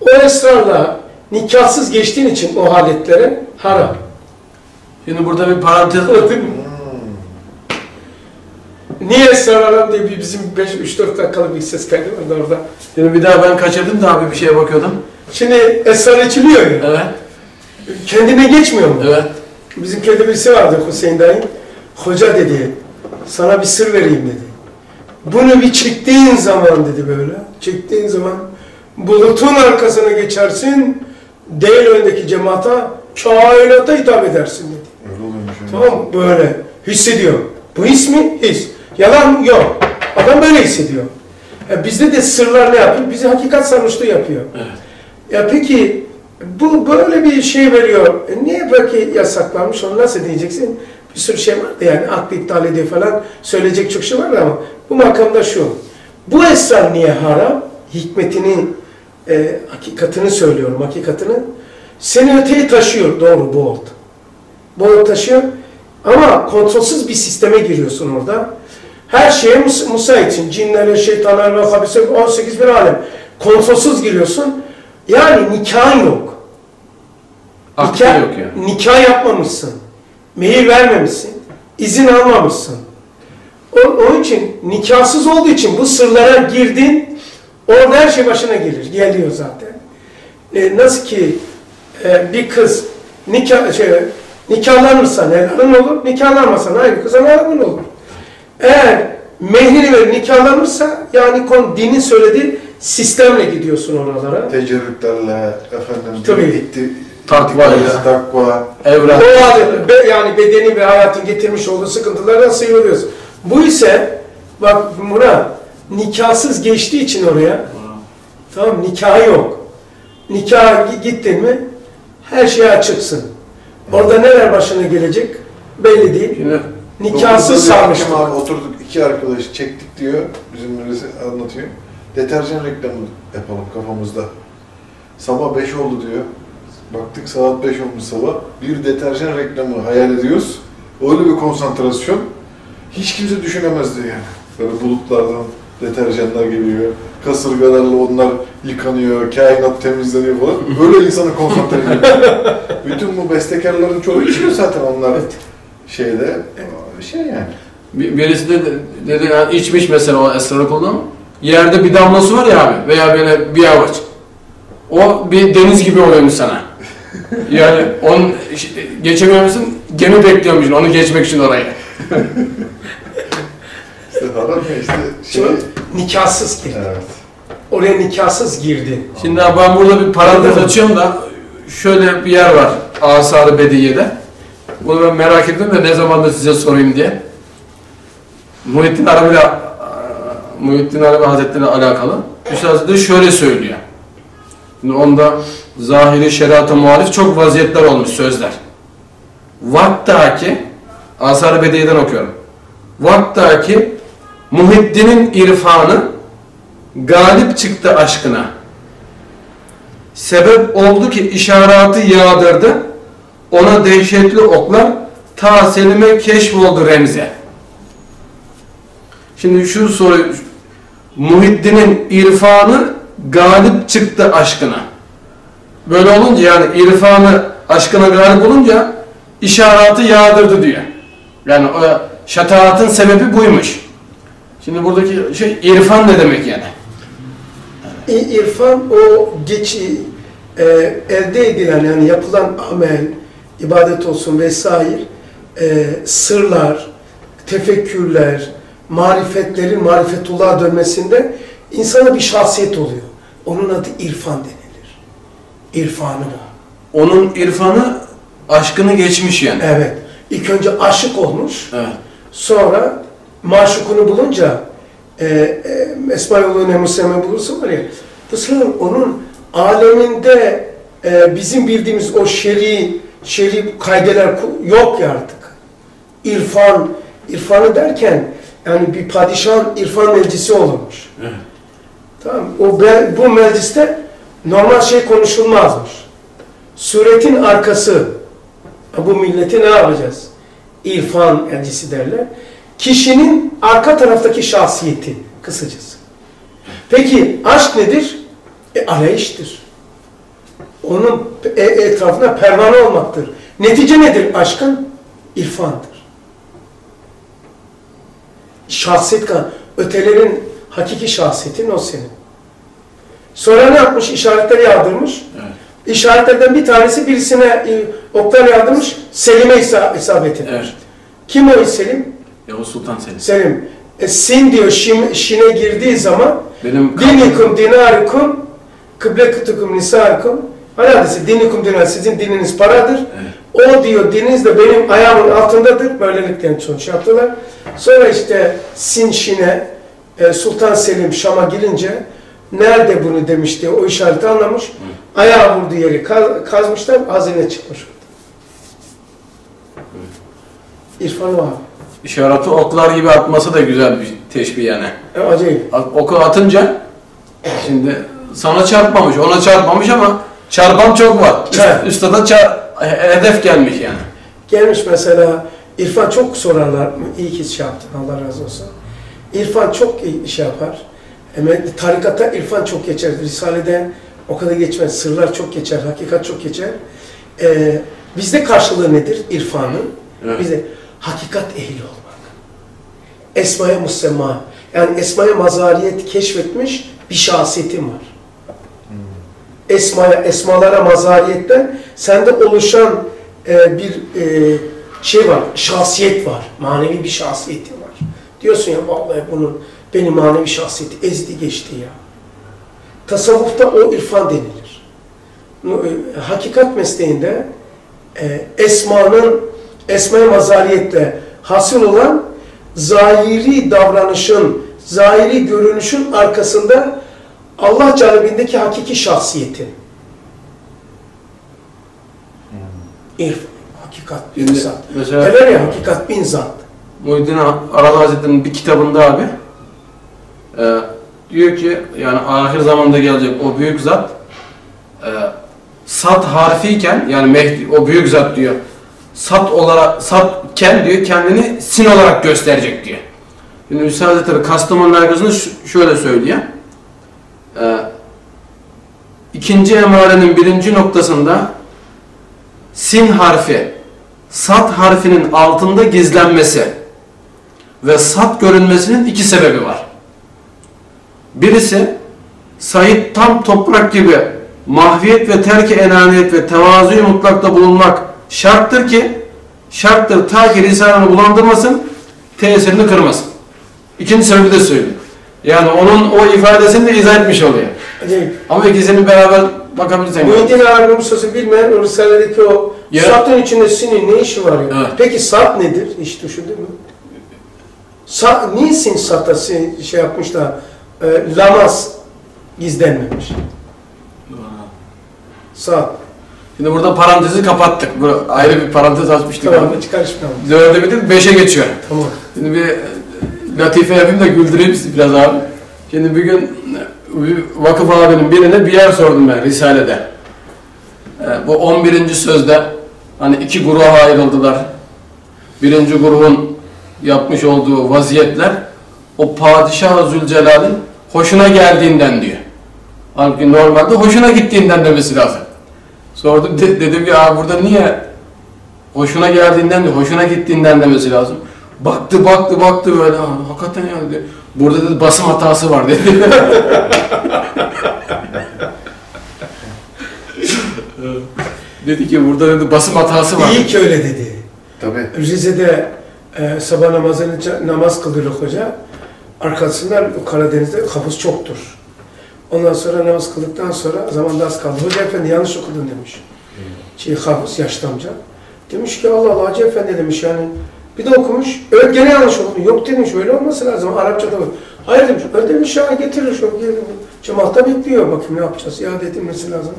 O esrarla nikahsız geçtiğin için o haletlere haram. Şimdi burada bir parantez? Niye esrar haram diye bir bizim 5-3-4 dakikalık bir ses kaydı vardı orada. Şimdi bir daha ben kaçırdım da abi bir şeye bakıyordum. Şimdi esrar içiliyor ya. Evet, Kendine geçmiyor mu? evet. Bizim köyde birisi vardı Hüseyin dayı. Hoca dedi, sana bir sır vereyim dedi. Bunu bir çektiğin zaman dedi böyle. Çektiğin zaman bulutun arkasına geçersin, değil öndeki cemaata, kainata hitap edersin dedi. Öyle oluyormuş. Tamam? Böyle hissediyor. Bu his mi? His. Yalan? Yok. Adam böyle hissediyor. Ya bizde de sırlar ne yapıyor? Bizi hakikat sarhoşluğu yapıyor. Evet. Ya peki bu böyle bir şey veriyor. E niye belki yasaklanmış onu nasıl diyeceksin? Bir sürü şey var da yani aklı iptal ediyor falan. Söyleyecek çok şey var ama bu makamda şu. Bu esrar niye haram? Hikmetinin e, hakikatini söylüyorum, hakikatini. Seni öteye taşıyor. Doğru bu oldu. Bu oldu taşıyor. Ama kontrolsüz bir sisteme giriyorsun orada. Her şeye mus müsaitsin. Cinlere, şeytanlara, habise 18 bin alem. Kontrolsüz giriyorsun. Yani nikahın yok. Aklı Nikah, yok yani. nikah yapmamışsın. Mehir vermemişsin. izin almamışsın. O, onun için nikahsız olduğu için bu sırlara girdin. Orada her şey başına gelir. Geliyor zaten. E, nasıl ki e, bir kız nikah şey, nikahlanırsan helalın olur, nikahlanmasan aynı kıza helalın olur. Eğer mehrini verip nikahlanırsa yani konu dinin söylediği sistemle gidiyorsun oralara. Tecerrütlerle, efendim, Tabii. itti, ittikaz, takva. Evrak. O halde be- yani bedeni ve hayatın getirmiş olduğu sıkıntılardan sıyrılıyoruz. Bu ise bak Murat nikahsız geçtiği için oraya tamam nikahı yok. Nikaha gi- gittin mi her şeye açıksın. Orada neler başına gelecek belli değil. Şimdi Nikahsız Dokuzda bir sarmış. akşam abi oturduk iki arkadaş çektik diyor. Bizim birisi anlatıyor. Deterjan reklamı yapalım kafamızda. Sabah 5 oldu diyor. Baktık saat 5 olmuş sabah. Bir deterjan reklamı hayal ediyoruz. Öyle bir konsantrasyon. Hiç kimse düşünemez diyor yani. Böyle bulutlardan deterjanlar geliyor. Kasırgalarla onlar yıkanıyor, kainat temizleniyor falan. Böyle insanı konsantre ediyor. Bütün bu bestekarların çoğu içiyor zaten onlar Evet. Şeyde. Şey yani. bir- birisi de dedi yani içmiş mesela o esrarı kullanma. Yerde bir damla su var ya abi veya böyle bir avuç. O bir deniz gibi oluyormuş sana. Yani onun geçemiyor musun? Gemi bekliyormuşsun onu geçmek için oraya. İşte haram işte şey. Şimdi nikahsız girdi. Evet. Oraya nikahsız girdi. Şimdi ben burada bir parantez açıyorum da şöyle bir yer var Asar-ı Bediye'de. Bunu ben merak ettim de ne zaman da size sorayım diye. Muhittin Arabi ile Muhittin Arabi Hazretleri alakalı. Üstad Hazretleri şöyle söylüyor. Şimdi onda zahiri şeriata muhalif çok vaziyetler olmuş sözler. Vaktaki Asar-ı Bediye'den okuyorum. Vaktaki Muhiddin'in irfanı galip çıktı aşkına. sebep oldu ki işaratı yağdırdı. Ona dehşetli oklar ta Selim'e keşfoldu Remze. Şimdi şu soru Muhiddin'in irfanı galip çıktı aşkına. Böyle olunca yani irfanı aşkına galip olunca işaratı yağdırdı diyor. Yani o şataatın sebebi buymuş. Şimdi buradaki şey irfan ne demek yani? İrfan o geç e, elde edilen yani yapılan amel, ibadet olsun vesaire e, sırlar, tefekkürler, marifetlerin marifetullah dönmesinde insana bir şahsiyet oluyor. Onun adı irfan denilir. İrfanı bu. Onun irfanı aşkını geçmiş yani. Evet. İlk önce aşık olmuş. Evet. Sonra maşukunu bulunca e, e, Esma yolu ne muslime bulursun var ya bu sefer onun aleminde e, bizim bildiğimiz o şer'i şer'i kaydeler yok ya artık. İrfan, irfanı derken yani bir padişahın irfan meclisi olurmuş. Evet. Tamam o be- bu mecliste normal şey konuşulmazmış. Suretin arkası bu milleti ne yapacağız? İrfan elcisi derler. Kişinin arka taraftaki şahsiyeti kısacası. Peki aşk nedir? E, arayıştır. Onun e- etrafına pervane olmaktır. Netice nedir aşkın? İrfandır. Şahsiyet kan, ötelerin hakiki şahsiyetin o senin. Sonra ne yapmış? İşaretleri yağdırmış. Evet. İşaretlerden bir tanesi birisine e, oklar yağdırmış, Selim'e isa- isabet etmiş. Evet. Kim o Selim? Yavuz Sultan Selim. Selim. E, sin diyor şin, şine girdiği zaman Benim dinikum dinarikum kıble kutukum nisarikum Haladisi dinikum dinar sizin dininiz paradır. Evet. O diyor dininiz de benim ayağımın altındadır. Böylelikle sonuç yaptılar. Sonra işte Sin Şin'e e, Sultan Selim Şam'a girince nerede bunu demiş diye o işareti anlamış. Ayağı vurduğu yeri kaz- kazmışlar, hazine çıkmış. İrfan o abi. işareti oklar gibi atması da güzel bir teşbih yani. E, acayip. Oku atınca şimdi sana çarpmamış, ona çarpmamış ama çarpan çok var. Evet. Üst, üstada ça- hedef gelmiş yani. Gelmiş mesela İrfan çok sorarlar. İyi ki şey yaptın Allah razı olsun. İrfan çok iyi şey yapar. Hemen tarikatta İrfan çok geçer. Risale'de o kadar geçmez. Sırlar çok geçer. Hakikat çok geçer. Ee, bizde karşılığı nedir İrfan'ın? Evet. Bizde hakikat ehli olmak. Esmaya musemma. Yani esmaya mazariyet keşfetmiş bir şahsiyetim var. Esmaya, esmalara mazariyetten sende oluşan e, bir e, şey var, şahsiyet var. Manevi bir şahsiyetim var. Diyorsun ya vallahi bunun benim manevi şahsiyeti ezdi geçti ya. Tasavvufta o irfan denilir. E, Hakikat mesleğinde e, esmanın esma mazariyetle hasıl olan zahiri davranışın, zahiri görünüşün arkasında Allah canibindeki hakiki şahsiyetin. İrfan, hakikat bin Şimdi zat. mesela Derler ya hakikat bin zat. Muhyiddin Aralı Hazretleri'nin bir kitabında abi e, diyor ki yani ahir zamanda gelecek o büyük zat e, sat harfiyken yani Mehdi o büyük zat diyor sat olarak satken diyor kendini sin olarak gösterecek diyor. Şimdi Hüsnü Hazretleri Kastamonu algısını ş- şöyle söylüyor. E, ikinci emarenin birinci noktasında sin harfi sat harfinin altında gizlenmesi ve sat görünmesinin iki sebebi var. Birisi Said tam toprak gibi mahviyet ve terki enaniyet ve tevazuyu mutlakta bulunmak şarttır ki şarttır ta ki lisanını bulandırmasın tesirini kırmasın. İkinci sebebi de söylüyor. Yani onun o ifadesini de izah etmiş oluyor. Acayip. Ama ikisini beraber bakabilirsen. Muhyiddin Arabi Musa'sı bilmeyen o Risale'deki o Ya- satın içinde sinin ne işi var ya? Evet. Peki sat nedir? Hiç düşündün mü? Sin sata sin- şey yapmış da e, lamaz gizlenmemiş? Sat. Şimdi burada parantezi kapattık. Bu ayrı bir parantez açmıştık. Tamam, abi. hiç karışmayalım. Dörde bitir, beşe geçiyor. Tamam. Şimdi bir latife yapayım da güldüreyim sizi biraz abi. Şimdi bir gün e, vakıf abinin birine bir yer sordum ben Risale'de. e, bu 11. sözde hani iki gruba ayrıldılar. Birinci grubun yapmış olduğu vaziyetler o padişah Zülcelal'in hoşuna geldiğinden diyor. Halbuki normalde hoşuna gittiğinden demesi lazım. Sordum de- dedim Aa, burada niye hoşuna geldiğinden değil, hoşuna gittiğinden demesi lazım. Baktı baktı baktı böyle "Aa, hakikaten ya dedi. Burada dedi basım hatası var dedi. dedi ki burada dedi basım hatası var. İyi ki öyle dedi. Tabii. Rize'de e, sabah namazını namaz kılıyor hoca. Arkasından Karadeniz'de kapıs çoktur. Ondan sonra namaz kıldıktan sonra zamanda az kaldı. Hoca efendi yanlış okudun demiş. Şey hafız yaşlı amca. Demiş ki Allah Allah Hacı efendi demiş yani. Bir de okumuş. Evet gene yanlış okudun. Yok demiş öyle olması lazım. Arapçada var. Hayır demiş. Öyle demiş ya getirir şu. Cemaatta bekliyor. Bakayım ne yapacağız. İade edilmesi lazım.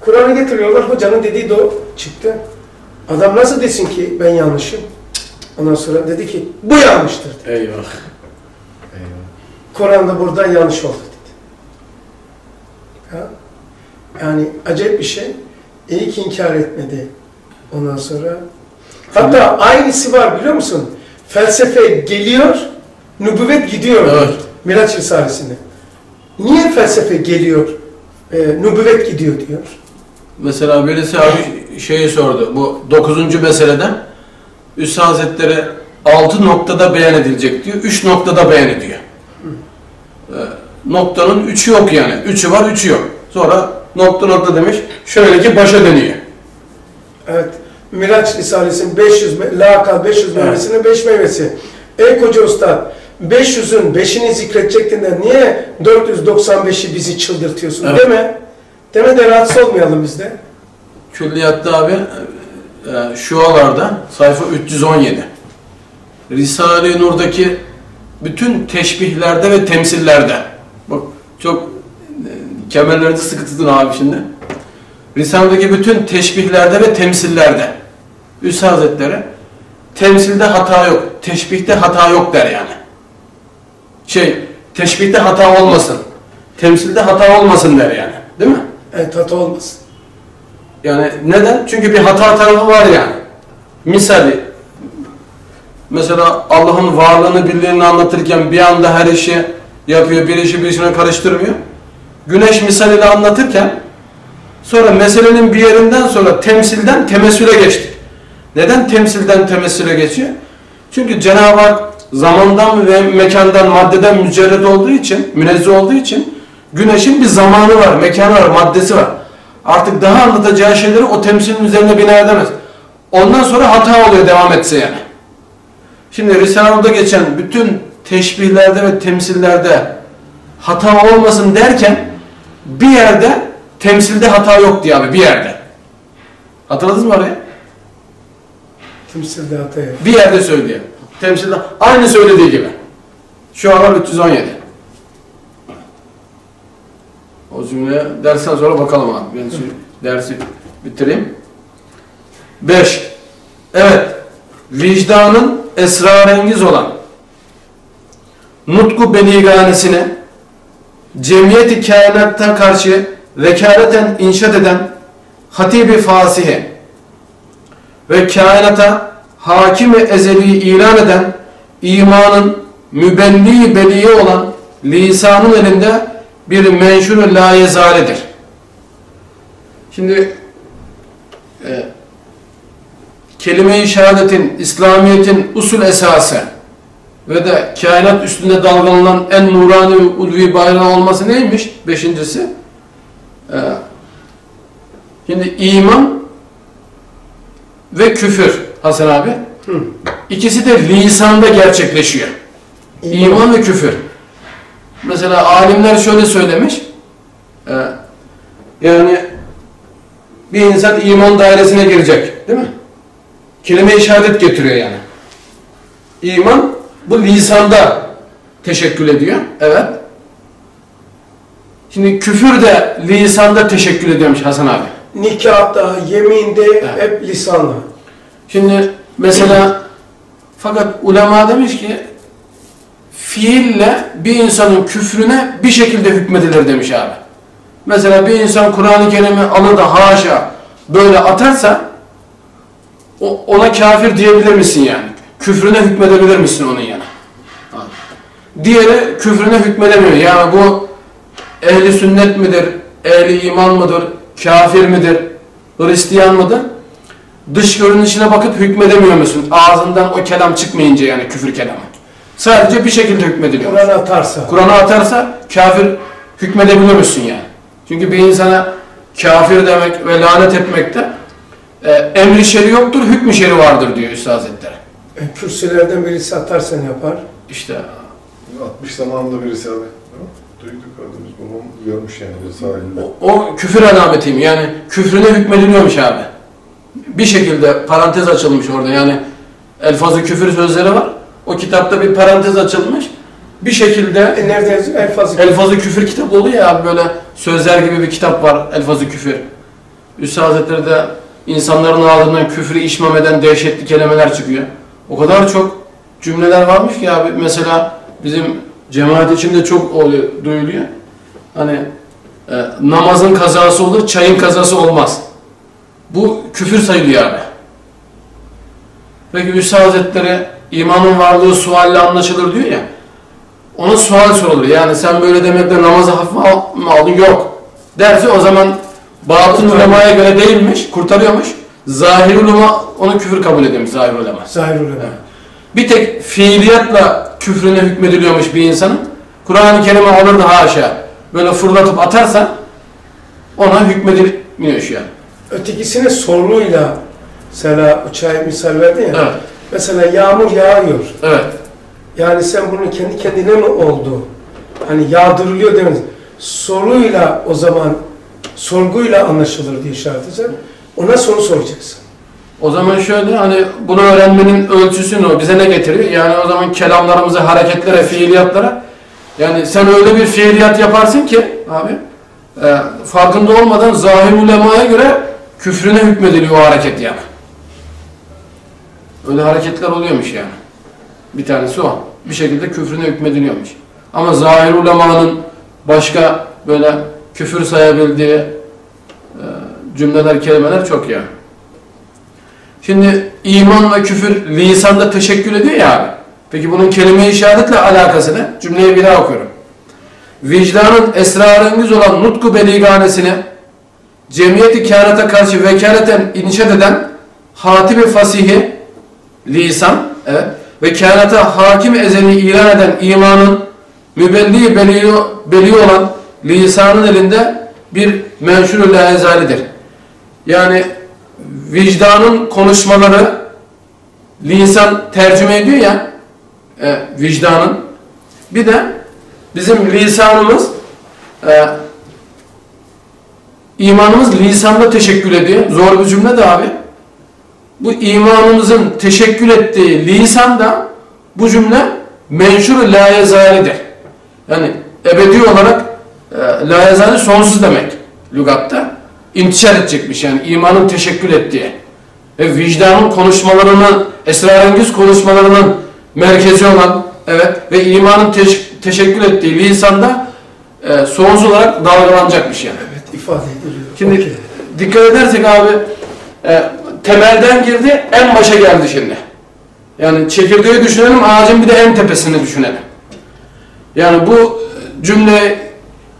Kur'an'ı getiriyorlar. Hocanın dediği de o çıktı. Adam nasıl desin ki ben yanlışım? Ondan sonra dedi ki bu yanlıştır. dedi. Eyvah. Eyvah. Kur'an'da buradan yanlış oldu dedi. Ha? Yani acayip bir şey. İyi ki inkar etmedi. Ondan sonra hatta aynısı var biliyor musun? Felsefe geliyor, nübüvvet gidiyor. Evet. Miraç Risalesi'nde. Niye felsefe geliyor, e, nübüvvet gidiyor diyor. Mesela birisi abi şeyi sordu. Bu 9. meselede Üstad Hazretleri 6 noktada beyan edilecek diyor. 3 noktada beyan ediyor. Ee, noktanın 3'ü yok yani. 3'ü var, 3'ü yok. Sonra nokta nokta demiş. Şöyle ki başa dönüyor. Evet. Miraç Risalesi'nin 500 me- lakal 500 Evet. meyvesinin 5 meyvesi. Ey koca usta 500'ün 5'ini zikredecektin de niye 495'i bizi çıldırtıyorsun Evet. deme. Deme de rahatsız olmayalım biz de. Külliyatta abi e, şualarda sayfa 317. Risale-i Nur'daki bütün teşbihlerde ve temsillerde. Bak çok e, kemerlerinizi sıkı tutun abi şimdi. Risale'deki bütün teşbihlerde ve temsillerde. Üstad Hazretleri temsilde hata yok, teşbihte hata yok der yani. Şey, teşbihte hata olmasın, temsilde hata olmasın der yani. Değil mi? Evet hata olmasın. Yani neden? Çünkü bir hata tarafı var yani. Misali mesela Allah'ın varlığını birliğini anlatırken bir anda her işi yapıyor, bir işi bir işine karıştırmıyor. Güneş misaliyle anlatırken sonra meselenin bir yerinden sonra temsilden temessüle geçtik. Neden temsilden temessüle geçiyor? Çünkü Cenab-ı Hak zamandan ve mekandan, maddeden mücerred olduğu için, münezzeh olduğu için güneşin bir zamanı var, mekanı var, maddesi var. Artık daha anlatacağı şeyleri o temsilin üzerine bina edemez. Ondan sonra hata oluyor devam etse yani. Şimdi Risale'de geçen bütün teşbihlerde ve temsillerde hata olmasın derken bir yerde temsilde hata yok diye abi bir yerde. Hatırladınız mı orayı? Temsilde hata yok. Bir yerde söylüyor. Temsilde aynı söylediği gibi. Şu an 317. O cümleye dersten sonra bakalım abi. Ben şu dersi bitireyim. 5. Evet. Vicdanın esrarengiz olan nutku beliganesini cemiyeti kainatta karşı vekaleten inşaat eden hatibi fasihi ve kainata hakim ve ezeli ilan eden imanın mübenni beliği olan lisanın elinde bir menşur layezaledir. Şimdi e, kelime-i şehadetin, İslamiyet'in usul esası ve de kainat üstünde dalgalanan en nurani ulvi bayrağı olması neymiş? Beşincisi. Şimdi iman ve küfür Hasan abi. Hı. İkisi de lisanda gerçekleşiyor. İman ve küfür. Mesela alimler şöyle söylemiş. e, yani bir insan iman dairesine girecek. Değil mi? Kelime-i şehadet getiriyor yani. İman bu lisanda teşekkül ediyor. Evet. Şimdi küfür de lisanda teşekkül ediyormuş Hasan abi. Nikahta, yeminde hep lisanla. Şimdi mesela fakat ulema demiş ki fiille bir insanın küfrüne bir şekilde hükmedilir demiş abi. Mesela bir insan Kur'an-ı Kerim'i alır da haşa böyle atarsa o- ona kafir diyebilir misin yani? Küfrüne hükmedebilir misin onun yana? Diğeri küfrüne hükmedemiyor. Yani bu ehli sünnet midir, ehli iman mıdır, kafir midir, Hristiyan mıdır? Dış görünüşüne bakıp hükmedemiyor musun? Ağzından o kelam çıkmayınca yani küfür kelamı. Sadece bir şekilde hükmediliyor. Kur'an atarsa. Kur'an'a atarsa kafir hükmedebilir misin yani? Çünkü bir insana kafir demek ve lanet etmekte e, emri şeri yoktur, hükmü şeri vardır diyor Üstad Hazretleri. E, kürsülerden birisi atarsa ne yapar? İşte 60 zamanında birisi abi. Duyduk. Biz babam görmüş yani sahilde. o, o küfür alametiyim yani küfrüne hükmediliyormuş abi. Bir şekilde parantez açılmış orada yani elfazı küfür sözleri var. O kitapta bir parantez açılmış. Bir şekilde E, nerede yazıyor? En fazla. Elfazı küfür kitabı oluyor ya abi böyle sözler gibi bir kitap var Elfazı küfür. Üstad Hazretleri de insanların ağzından küfrü işmemeden dehşetli kelimeler çıkıyor. O kadar çok cümleler varmış ki abi mesela bizim cemaat içinde çok oluyor, duyuluyor. Hani e, namazın kazası olur, çayın kazası olmaz. Bu küfür sayılıyor abi. Peki Üstad Hazretleri imanın varlığı sualle anlaşılır diyor ya. Ona sual sorulur. Yani sen böyle demekle namazı hafife mı aldın? Yok. Derse o zaman batın ulemaya göre değilmiş, kurtarıyormuş. Zahir ulema onu küfür kabul ediyormuş zahir ulema. Zahir ulema. Bir tek fiiliyatla küfrüne hükmediliyormuş bir insanın. Kur'an-ı Kerim'i alır da haşa böyle fırlatıp atarsa ona hükmedilmiyor şu an. Ötekisine soruyla mesela uçağı misal verdin ya. Evet. Mesela yağmur yağıyor. Evet. Yani sen bunun kendi kendine mi oldu? Hani yağdırılıyor demez. Soruyla o zaman sorguyla anlaşılır diye işaret edeceksin. Ona soru soracaksın. O zaman şöyle hani bunu öğrenmenin ölçüsü ne? o? Bize ne getiriyor? Yani o zaman kelamlarımızı hareketlere, fiiliyatlara yani sen öyle bir fiiliyat yaparsın ki abi e, farkında olmadan zahir ulemaya göre küfrüne hükmediliyor o hareket yani. Öyle hareketler oluyormuş yani. Bir tanesi o. Bir şekilde küfrüne hükmediliyormuş. Ama zahir ulemanın başka böyle küfür sayabildiği e, cümleler, kelimeler çok yani. Şimdi iman ve küfür lisanda teşekkül ediyor ya abi. Peki bunun kelime-i şehadetle alakası ne? Cümleyi bir daha okuyorum. Vicdanın esrarengiz olan nutku beliganesini cemiyeti kânata karşı vekaleten inşaat eden hatibi fasihi lisan evet, ve kânata hakim ezeli ilan eden imanın mübelli beli, beli olan lisanın elinde bir menşur-ü. Yani vicdanın konuşmaları lisan tercüme ediyor ya e, vicdanın bir de bizim lisanımız e, imanımız lisanda teşekkül ediyor. Zor bir cümle de abi. Bu imanımızın teşekkül ettiği lisanda bu cümle menşur la yazalidir. Yani ebedi olarak e, la yazali sonsuz demek lügatta. İntişar edecekmiş yani imanın teşekkül ettiği. Ve vicdanın konuşmalarının, esrarengiz konuşmalarının merkezi olan evet ve imanın teş- teşekkül ettiği lisanda e, sonsuz olarak dalgalanacakmış yani. Evet ifade ediliyor. Şimdi Okey. dikkat edersek abi e, temelden girdi en başa geldi şimdi. Yani çekirdeği düşünelim ağacın bir de en tepesini düşünelim. Yani bu cümle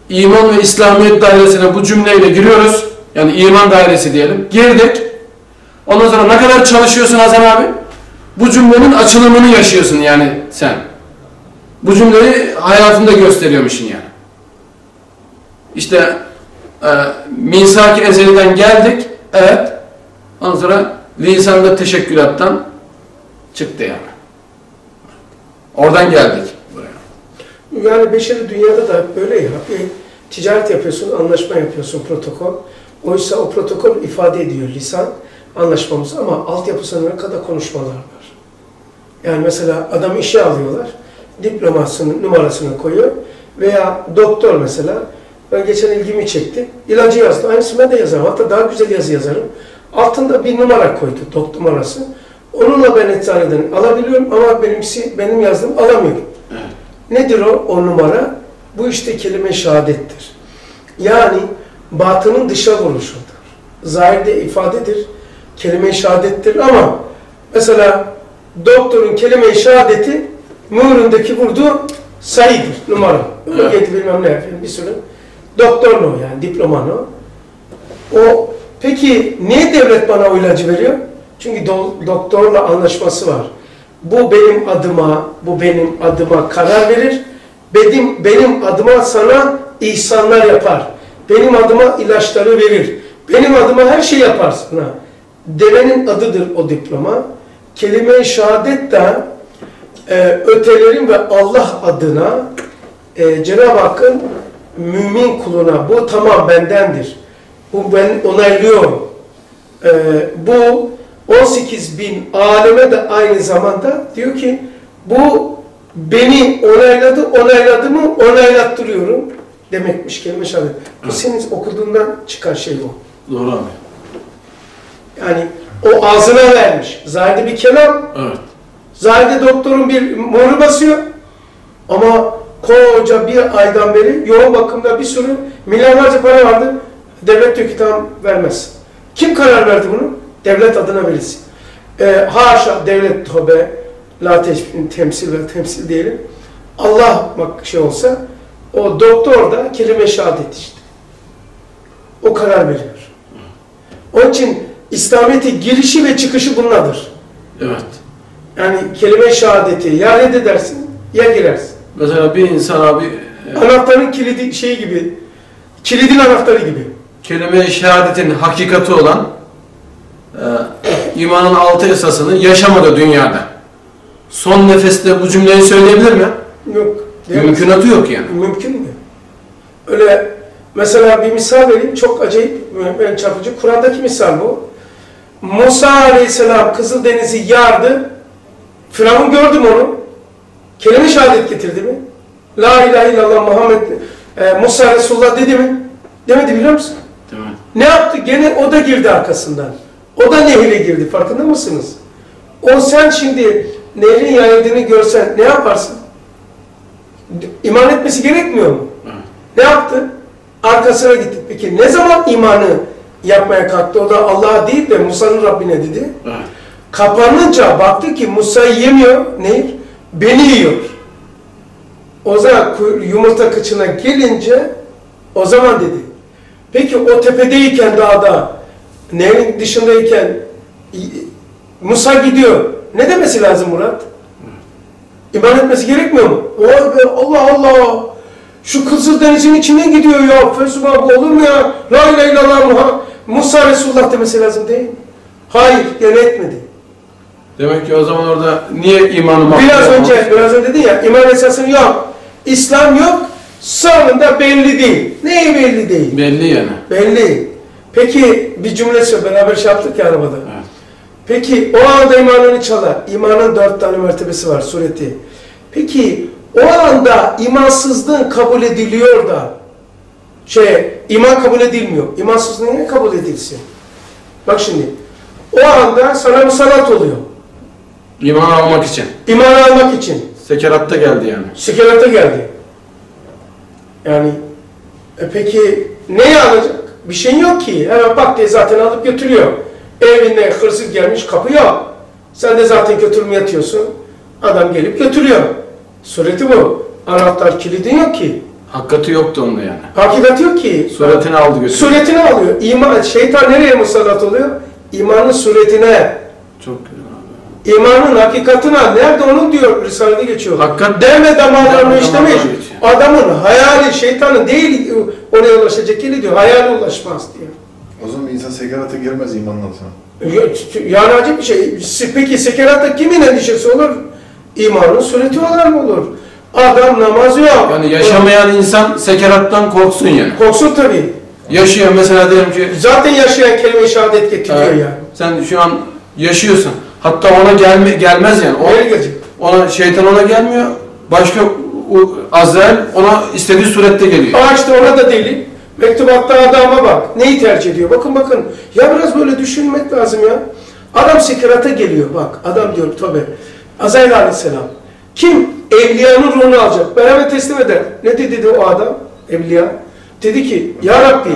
iman ve İslamiyet dairesine bu cümleyle giriyoruz. Yani iman dairesi diyelim. Girdik. Ondan sonra ne kadar çalışıyorsun Hasan abi? Bu cümlenin açılımını yaşıyorsun yani sen. Bu cümleyi hayatında gösteriyormuşsun yani. İşte e, misak-ı ezeliden geldik. Evet. Ondan sonra lisanda teşekkülattan çıktı yani. Oradan geldik buraya. Yani beşeri dünyada da böyle ya. Bir ticaret yapıyorsun, anlaşma yapıyorsun, protokol. Oysa o protokol ifade ediyor lisan anlaşmamız ama altyapısına kadar konuşmalar var. Yani mesela adam işe alıyorlar, diplomasının numarasını koyuyor veya doktor mesela ben geçen ilgimi çekti. ilacı yazdı. Aynısını ben de yazarım. Hatta daha güzel yazı yazarım. Altında bir numara koydu, doktor numarası. Onunla ben eczaneden alabiliyorum ama benimkisi, benim yazdığım alamıyorum. Nedir o, o numara? Bu işte kelime şehadettir. Yani batının dışa vuruşudur. zahirde ifadedir. Kelime-i şehadettir ama mesela doktorun kelime-i şehadeti mühründeki vurduğu sayıdır, numara. Evet. Evet. bilmem ne yapayım bir sürü. Doktor o yani, diploman o. O peki niye devlet bana o ilacı veriyor? Çünkü do- doktorla anlaşması var. Bu benim adıma, bu benim adıma karar verir. Benim benim adıma sana ihsanlar yapar. Benim adıma ilaçları verir. Benim adıma her şey yapar sana. Devenin adıdır o diploma. Kelime-i şehadet de e, ötelerin ve Allah adına e, Cenab-ı Hakk'ın mümin kuluna bu tamam bendendir. Bu ben onaylıyorum. E, bu 18 bin aleme de aynı zamanda diyor ki bu beni onayladı, onayladı mı onaylattırıyorum demekmiş kelime şehadet. Bu senin okuduğundan çıkan şey o. Doğru abi. Yani o ağzına vermiş. Zahide bir kelam, Evet. Zahide doktorun bir moru basıyor. Ama koca bir aydan beri yoğun bakımda bir sürü milyarlarca para vardı. Devlet diyor ki tamam vermez. Kim karar verdi bunu? Devlet adına verilsin. Ee, haşa devlet tövbe la temsil ve temsil diyelim. Allah bak şey olsa o doktor da kelime şehadet işte. O karar veriyor. Onun için İslamiyet'in girişi ve çıkışı bunlardır. Evet. Yani kelime şehadeti ya reddedersin ya girersin. Mesela bir insan abi e, Anahtarın kilidi şey gibi, kilidin anahtarı gibi. kelime-i şehadetin hakikati olan e, imanın altı esasını yaşamadı dünyada. Son nefeste bu cümleyi söyleyebilir mi? Yok. Diyemez. Mümkünatı yok yani. Mümkün mü? Öyle mesela bir misal vereyim. Çok acayip, ben çarpıcı. Kur'an'daki misal bu. Musa Aleyhisselam Kızıldeniz'i yardı. Firavun gördü mü onu? Kelime şehadet getirdi mi? La ilahe illallah Muhammed e, Musa Resulullah dedi mi? Demedi biliyor musun? Değil mi? Ne yaptı? Gene o da girdi arkasından. O da nehire girdi. Farkında mısınız? O sen şimdi nehrin yayıldığını görsen ne yaparsın? İman etmesi gerekmiyor mu? Ne yaptı? Arkasına gitti. Peki ne zaman imanı yapmaya kalktı? O da Allah'a değil de Musa'nın Rabbine dedi. Kapanınca baktı ki Musa'yı yemiyor. Nehir? Beni yiyor. O zaman yumurta kıçına gelince o zaman dedi. Peki o tepedeyken dağda nehrin dışındayken Musa gidiyor. Ne demesi lazım Murat? İman etmesi gerekmiyor mu? Vay be Allah Allah! Şu Kızıldeniz'in içinden gidiyor ya. Fesubah bu olur mu ya? La ilahe illallah Muhammed. Musa Resulullah demesi lazım değil mi? Hayır, gene etmedi. Demek ki o zaman orada niye imanı mahkum Biraz önce, biraz önce dedin ya, iman esasını yok. İslam yok, sonunda belli değil. Neyi belli değil? Belli yani. Belli. Peki bir cümle söyle, beraber şey yaptık ya arabada. Evet. Peki o anda imanını çalar. İmanın dört tane mertebesi var sureti. Peki o anda imansızlığın kabul ediliyor da şey iman kabul edilmiyor. İmansızlığın niye kabul edilsin? Bak şimdi. O anda sana bir sanat oluyor. İman almak için. İman almak için. Sekeratta geldi yani. Sikerata geldi. Yani e peki neyi alacak? Bir şey yok ki. Hemen bak diye zaten alıp götürüyor. Evine hırsız gelmiş kapı yok. Sen de zaten götürme yatıyorsun. Adam gelip götürüyor. Sureti bu. Anahtar kilidin yok ki. Hakikati yoktu onda yani. Hakikati yok ki. Suretini aldı götürdü. Suretini alıyor. İman, şeytan nereye musallat oluyor? İmanın suretine. Çok güzel abi. İmanın hakikatine. Nerede onu diyor Risale'de geçiyor. Hakikat Deme damarlarını işlemiş. Adamın hayali, şeytanın değil oraya ulaşacak yeri diyor. Hayale ulaşmaz diyor. O zaman bir insan sekerata girmez imanla sana. Ya- Yani acayip bir şey. Peki sekeratta kimin endişesi olur? İmanın sureti olan olur. Adam namaz yok. yani yaşamayan insan sekerattan korksun yani. Korksun tabii. Yaşıyor mesela diyelim ki Zaten yaşayan kelime-i şehadet getiriyor e, yani. sen şu an yaşıyorsun. Hatta ona gelme, gelmez yani. O, gelecek? ona şeytan ona gelmiyor. Başka Azrail ona istediği surette geliyor. Aa işte ona da delil. Mektubatta adama bak. Neyi tercih ediyor? Bakın bakın. Ya biraz böyle düşünmek lazım ya. Adam sekerata geliyor bak. Adam diyor tabi. Azrail aleyhisselam. Kim? Evliyanın ruhunu alacak. Beraber teslim eder. Ne dedi, dedi o adam? Evliya. Dedi ki Ya Rabbi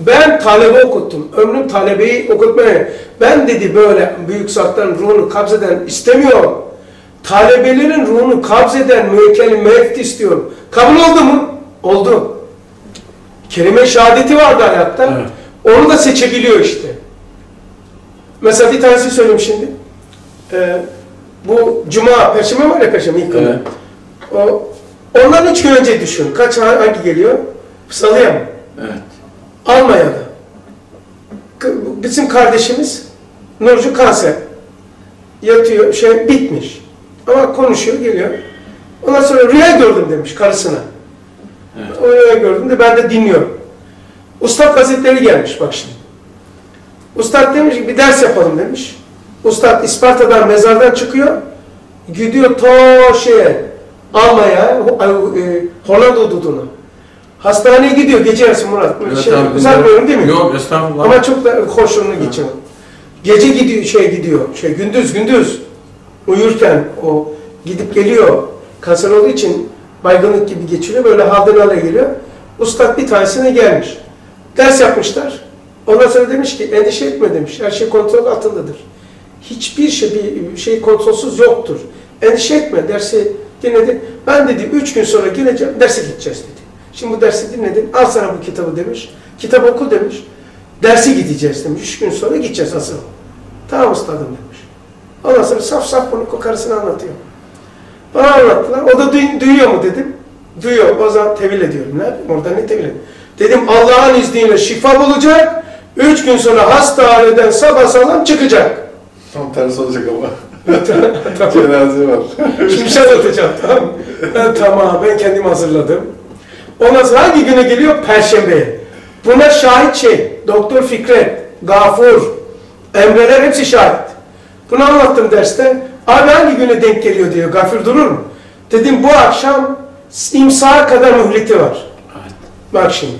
Ben talebe okuttum. Ömrüm talebeyi okutmaya. Ben dedi böyle büyük zatların ruhunu kabzeden istemiyorum. Talebelerin ruhunu kabzeden müekkelim mevki istiyorum. Kabul oldu mu? Oldu. Kelime şehadeti vardı hayatta. Evet. Onu da seçebiliyor işte. Mesela bir tanesi söyleyeyim şimdi. Ee, bu cuma, perşembe var ya perşembe ilk. Evet. O, ondan üç gün önce düşün. Kaç hangi geliyor? Salıya mı? Evet. Almanya'da. Bizim kardeşimiz Nurcu kanser. Yatıyor, şey bitmiş. Ama konuşuyor, geliyor. Ondan sonra rüya gördüm demiş karısına. Evet. Rüya gördüm de ben de dinliyorum. Ustad Hazretleri gelmiş bak şimdi. Ustad demiş ki bir ders yapalım demiş. Ustad İsparta'dan mezardan çıkıyor. Gidiyor ta şeye Almanya, e, Hollanda hududuna. Hastaneye gidiyor gece yarısı Murat. Evet şey, abi, uzatmıyorum değil mi? Yok estağfurullah. Ama çok da hoşluğunu geçiyor. Gece gidiyor, şey gidiyor, şey gündüz gündüz uyurken o gidip geliyor. Kanser olduğu için baygınlık gibi geçiriyor. Böyle halden hale geliyor. Ustad bir tanesine gelmiş. Ders yapmışlar. Ondan sonra demiş ki endişe etme demiş. Her şey kontrol altındadır. Hiçbir şey bir şey kontrolsüz yoktur. Endişe etme dersi dinledi. Ben dedi üç gün sonra geleceğim derse gideceğiz dedi. Şimdi bu dersi dinledin. Al sana bu kitabı demiş. Kitap oku demiş. Dersi gideceğiz demiş. Üç gün sonra gideceğiz asıl. Tamam ustadım demiş. Ondan sonra saf saf bunu karısına anlatıyor. Bana anlattılar. O da duy- duyuyor mu dedim. Duyuyor. O zaman tevil ediyorum. Ne yapayım? Orada ne tevil edeyim? Dedim Allah'ın izniyle şifa bulacak. Üç gün sonra hastaneden sabah sağlam çıkacak. Tam tersi olacak ama. tamam. Cenaze var. Şimdi bir şey anlatacağım. Tamam? Ben, tamam. Ben kendim hazırladım. Ondan sonra hangi güne geliyor? Perşembe. Buna şahit şey. Doktor Fikret, Gafur, Emreler hepsi şahit. Bunu anlattım derste. Abi hangi güne denk geliyor diyor. Gafur durur mu? Dedim bu akşam imsaha kadar mühleti var. Evet. Bak şimdi.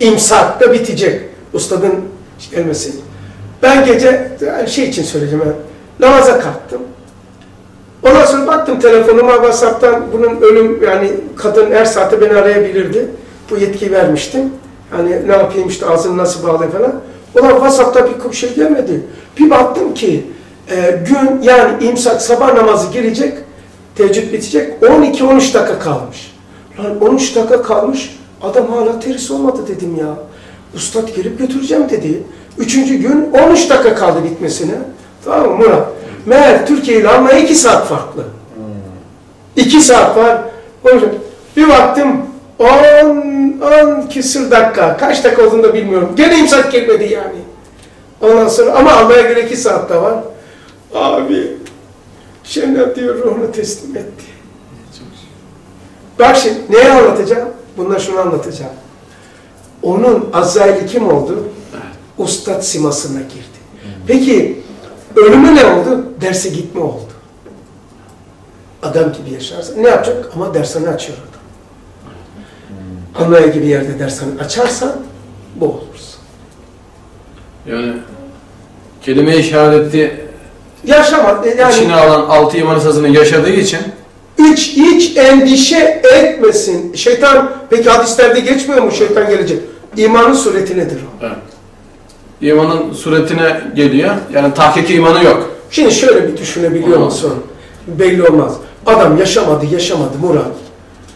İmsakta bitecek. Ustadın gelmesi. Ben gece yani şey için söyleyeceğim ben. Namaza kalktım. Ondan sonra baktım telefonuma WhatsApp'tan bunun ölüm yani kadın her saatte beni arayabilirdi. Bu yetkiyi vermiştim. Hani ne yapayım işte ağzını nasıl bağlayayım falan. Ulan WhatsApp'ta bir şey gelmedi. Bir baktım ki e, gün yani imsak sabah namazı girecek. Teheccüd bitecek. 12-13 dakika kalmış. Lan 13 dakika kalmış. Adam hala teris olmadı dedim ya. Ustad gelip götüreceğim dedi. Üçüncü gün 13 dakika kaldı bitmesine. Tamam mı Murat? Meğer Türkiye ile Almanya 2 saat farklı. 2 saat var. Bir baktım 10 10 küsür dakika. Kaç dakika olduğunu da bilmiyorum. Gene imsak gelmedi yani. Ondan sonra ama Almanya göre 2 saat de var. Abi Cennet diyor ruhunu teslim etti. Bak şimdi neye anlatacağım? Bunlar şunu anlatacağım. Onun Azrail'i kim oldu? Ustad simasına girdi. Peki ölümü ne oldu? Derse gitme oldu. Adam gibi yaşarsa ne yapacak? Ama dershane açıyor adam. Almanya gibi yerde dershane açarsan bu olursun. Yani kelime-i şehadeti Yaşama, yani içine alan altı iman esasını yaşadığı için hiç, hiç endişe etmesin. Şeytan, peki hadislerde geçmiyor mu şeytan gelecek? İmanın sureti nedir o? evet. imanın suretine geliyor. Yani tahkiki imanı yok. Şimdi şöyle bir düşünebiliyor musun? Belli olmaz. Adam yaşamadı, yaşamadı Murat.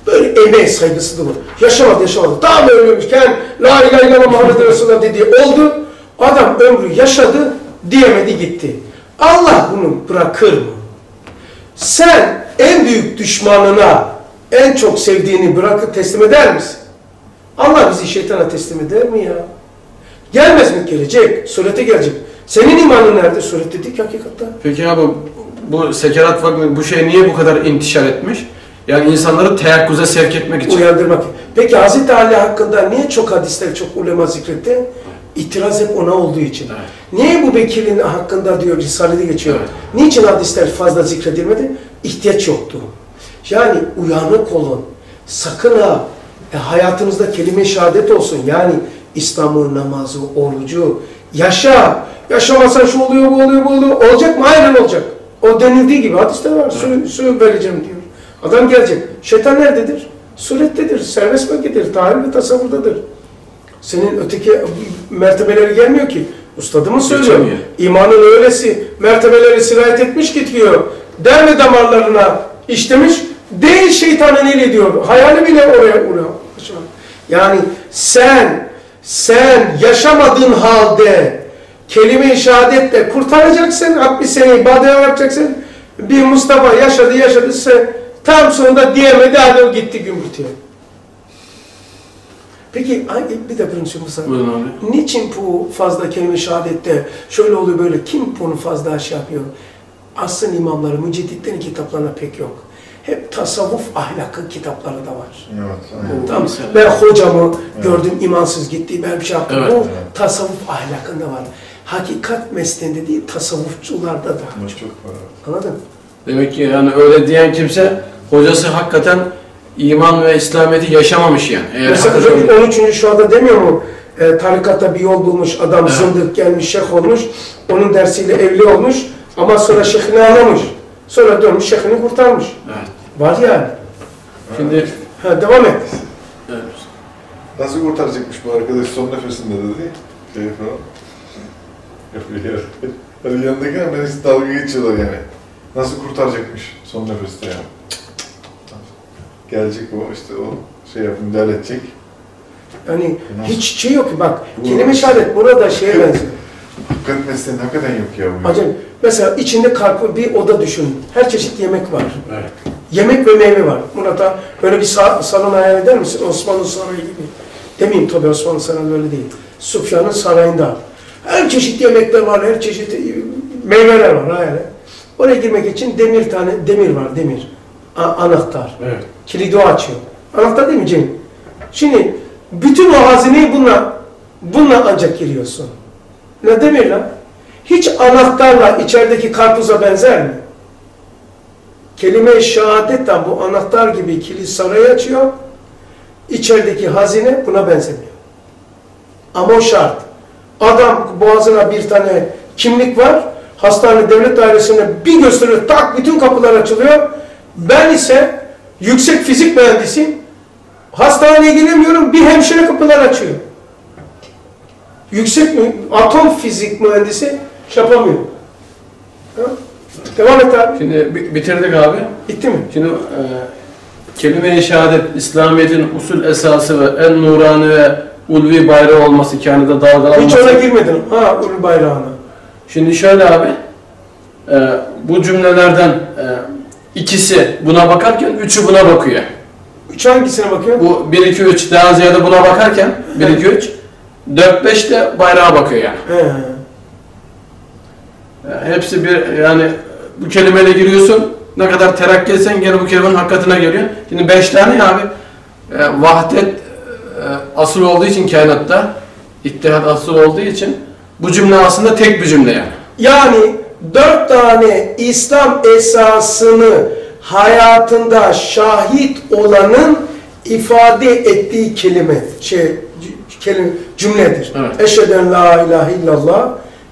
Böyle emeğe saygısı var. Yaşamadı, yaşamadı. Tam ölmüşken La ilahe illallah Muhammed Resulullah dediği oldu. Adam ömrü yaşadı, diyemedi gitti. Allah bunu bırakır mı? Sen en büyük düşmanına en çok sevdiğini bırakıp teslim eder misin? Allah bizi şeytana teslim eder mi ya? Gelmez mi? Gelecek. Surete gelecek. Senin imanın nerede? Surette değil ki hakikatte. Peki abi bu sekerat vakti bu şey niye bu kadar intişar etmiş? Yani insanları teyakkuza sevk etmek için. Uyandırmak. Peki Hz. Ali hakkında niye çok hadisler, çok ulema zikretti? İtiraz hep ona olduğu için. Evet. Niye bu Bekir'in hakkında diyor Risale'de geçiyor. Evet. Niçin hadisler fazla zikredilmedi? İhtiyaç yoktu. Yani uyanık olun. Sakın ha e, hayatınızda kelime şehadet olsun. Yani İslam'ı, namazı, orucu yaşa. Yaşamasan şu oluyor, bu oluyor, bu oluyor. Olacak mı? Aynen olacak. O denildiği gibi hadiste var. Su, su vereceğim diyor. Adam gelecek. Şeytan nerededir? Surettedir, serbest bölgedir, tahil ve tasavvurdadır. Senin öteki mertebeleri gelmiyor ki. Ustadımız söylüyor. Geçemiyor. İmanın öylesi mertebeleri sirayet etmiş gidiyor. Derme damarlarına işlemiş. Değil şeytanın eli diyor. Hayali bile oraya uğruyor. Yani sen sen yaşamadığın halde kelime-i şehadetle kurtaracaksın. 60 sene ibadet yapacaksın. Bir Mustafa yaşadı yaşadı. Tam sonunda diyemedi o gitti gümbürtüye. Peki ay- bir de bunu Musa. Buyurun abi. Niçin bu fazla kelime-i şehadette şöyle oluyor böyle kim bunu fazla şey yapıyor? Asıl imamları, mücedditlerin kitaplarına pek yok. Hep tasavvuf ahlakı kitapları da var. Evet. Tamam. Mesela. Ben hocamı gördüm imansız gitti, ben bir şey yaptım. Evet. Bu Evet. tasavvuf ahlakında var. Hakikat mesleğinde değil, tasavvufçularda da. Ama çok var. Anladın mı? Demek ki yani öyle diyen kimse hocası hakikaten iman ve İslamiyet'i yaşamamış yani. Eğer Mesela hakikaten- 13. şuada demiyor mu? E, tarikatta bir yol bulmuş, adam Evet. zındık gelmiş, şeyh olmuş. Onun dersiyle evli olmuş ama sonra şeyhini anlamış. Sonra dönmüş şeyhini kurtarmış. Evet. Var yani. Şimdi Ha, devam et. evet. Nasıl kurtaracakmış bu arkadaş son nefesinde dedi. Şey falan. Yapıyor. Hani yanındaki beni dalga geçiyorlar yani. Nasıl kurtaracakmış son nefeste yani. Gelecek o işte o şey yap müdahale edecek. Yani Nasıl? hiç şey yok ki bak. Bu- Kelime şehadet burada şeye benziyor. Hakikat mesleğinin hakikaten yok ya bu. Acaba mesela içinde karpuz bir oda düşün. Her çeşit yemek var. Evet. Yemek ve meyve var. Murat'a böyle bir sa- salon hayal eder misin? Osmanlı Sarayı gibi. Demeyeyim tabii Osmanlı Sarayı öyle değil. Sufyan'ın sarayında. Her çeşit yemekler var, her çeşit e, meyveler var hayal. Oraya girmek için demir tane demir var, demir. A- anahtar. Evet. Kilidi o açıyor. Anahtar değil mi Cem? Şimdi bütün o hazineyi bununla, bununla ancak giriyorsun. Ne demir lan? Hiç anahtarla içerideki karpuza benzer mi? Kelime-i şehadet de bu anahtar gibi kilit sarayı açıyor. İçerideki hazine buna benzemiyor. Ama o şart. Adam boğazına bir tane kimlik var. Hastane devlet dairesine bir gösteriyor. Tak bütün kapılar açılıyor. Ben ise yüksek fizik mühendisiyim. Hastaneye giremiyorum. Bir hemşire kapılar açıyor. Yüksek atom fizik mühendisi yapamıyor. Ha? Devam et abi. Şimdi bi- bitirdik abi. Bitti mi? Şimdi e, kelime-i şehadet İslamiyet'in usul esası ve en nurani ve ulvi bayrağı olması, kainata Hiç dalgalanması. ona girmedin. Ha ulu bayrağına. Şimdi şöyle abi, e, bu cümlelerden e, ikisi buna bakarken üçü buna bakıyor. Üç hangisine bakıyor? Bu 1 2 3 daha ziyade buna bakarken 1 2 3 4 5 de bayrağa bakıyor yani. He. E, Hepsi bir yani bu kelimeyle giriyorsun. Ne kadar terakki etsen gene bu kelimenin hakikatine geliyor. Şimdi 5 tane ya abi e, vahdet e, asıl olduğu için kainatta ittihat asıl olduğu için bu cümle aslında tek bir cümle yani. Yani dört tane İslam esasını hayatında şahit olanın ifade ettiği kelime, şey, kelime, cümledir. Evet. Eşheden la ilahe illallah,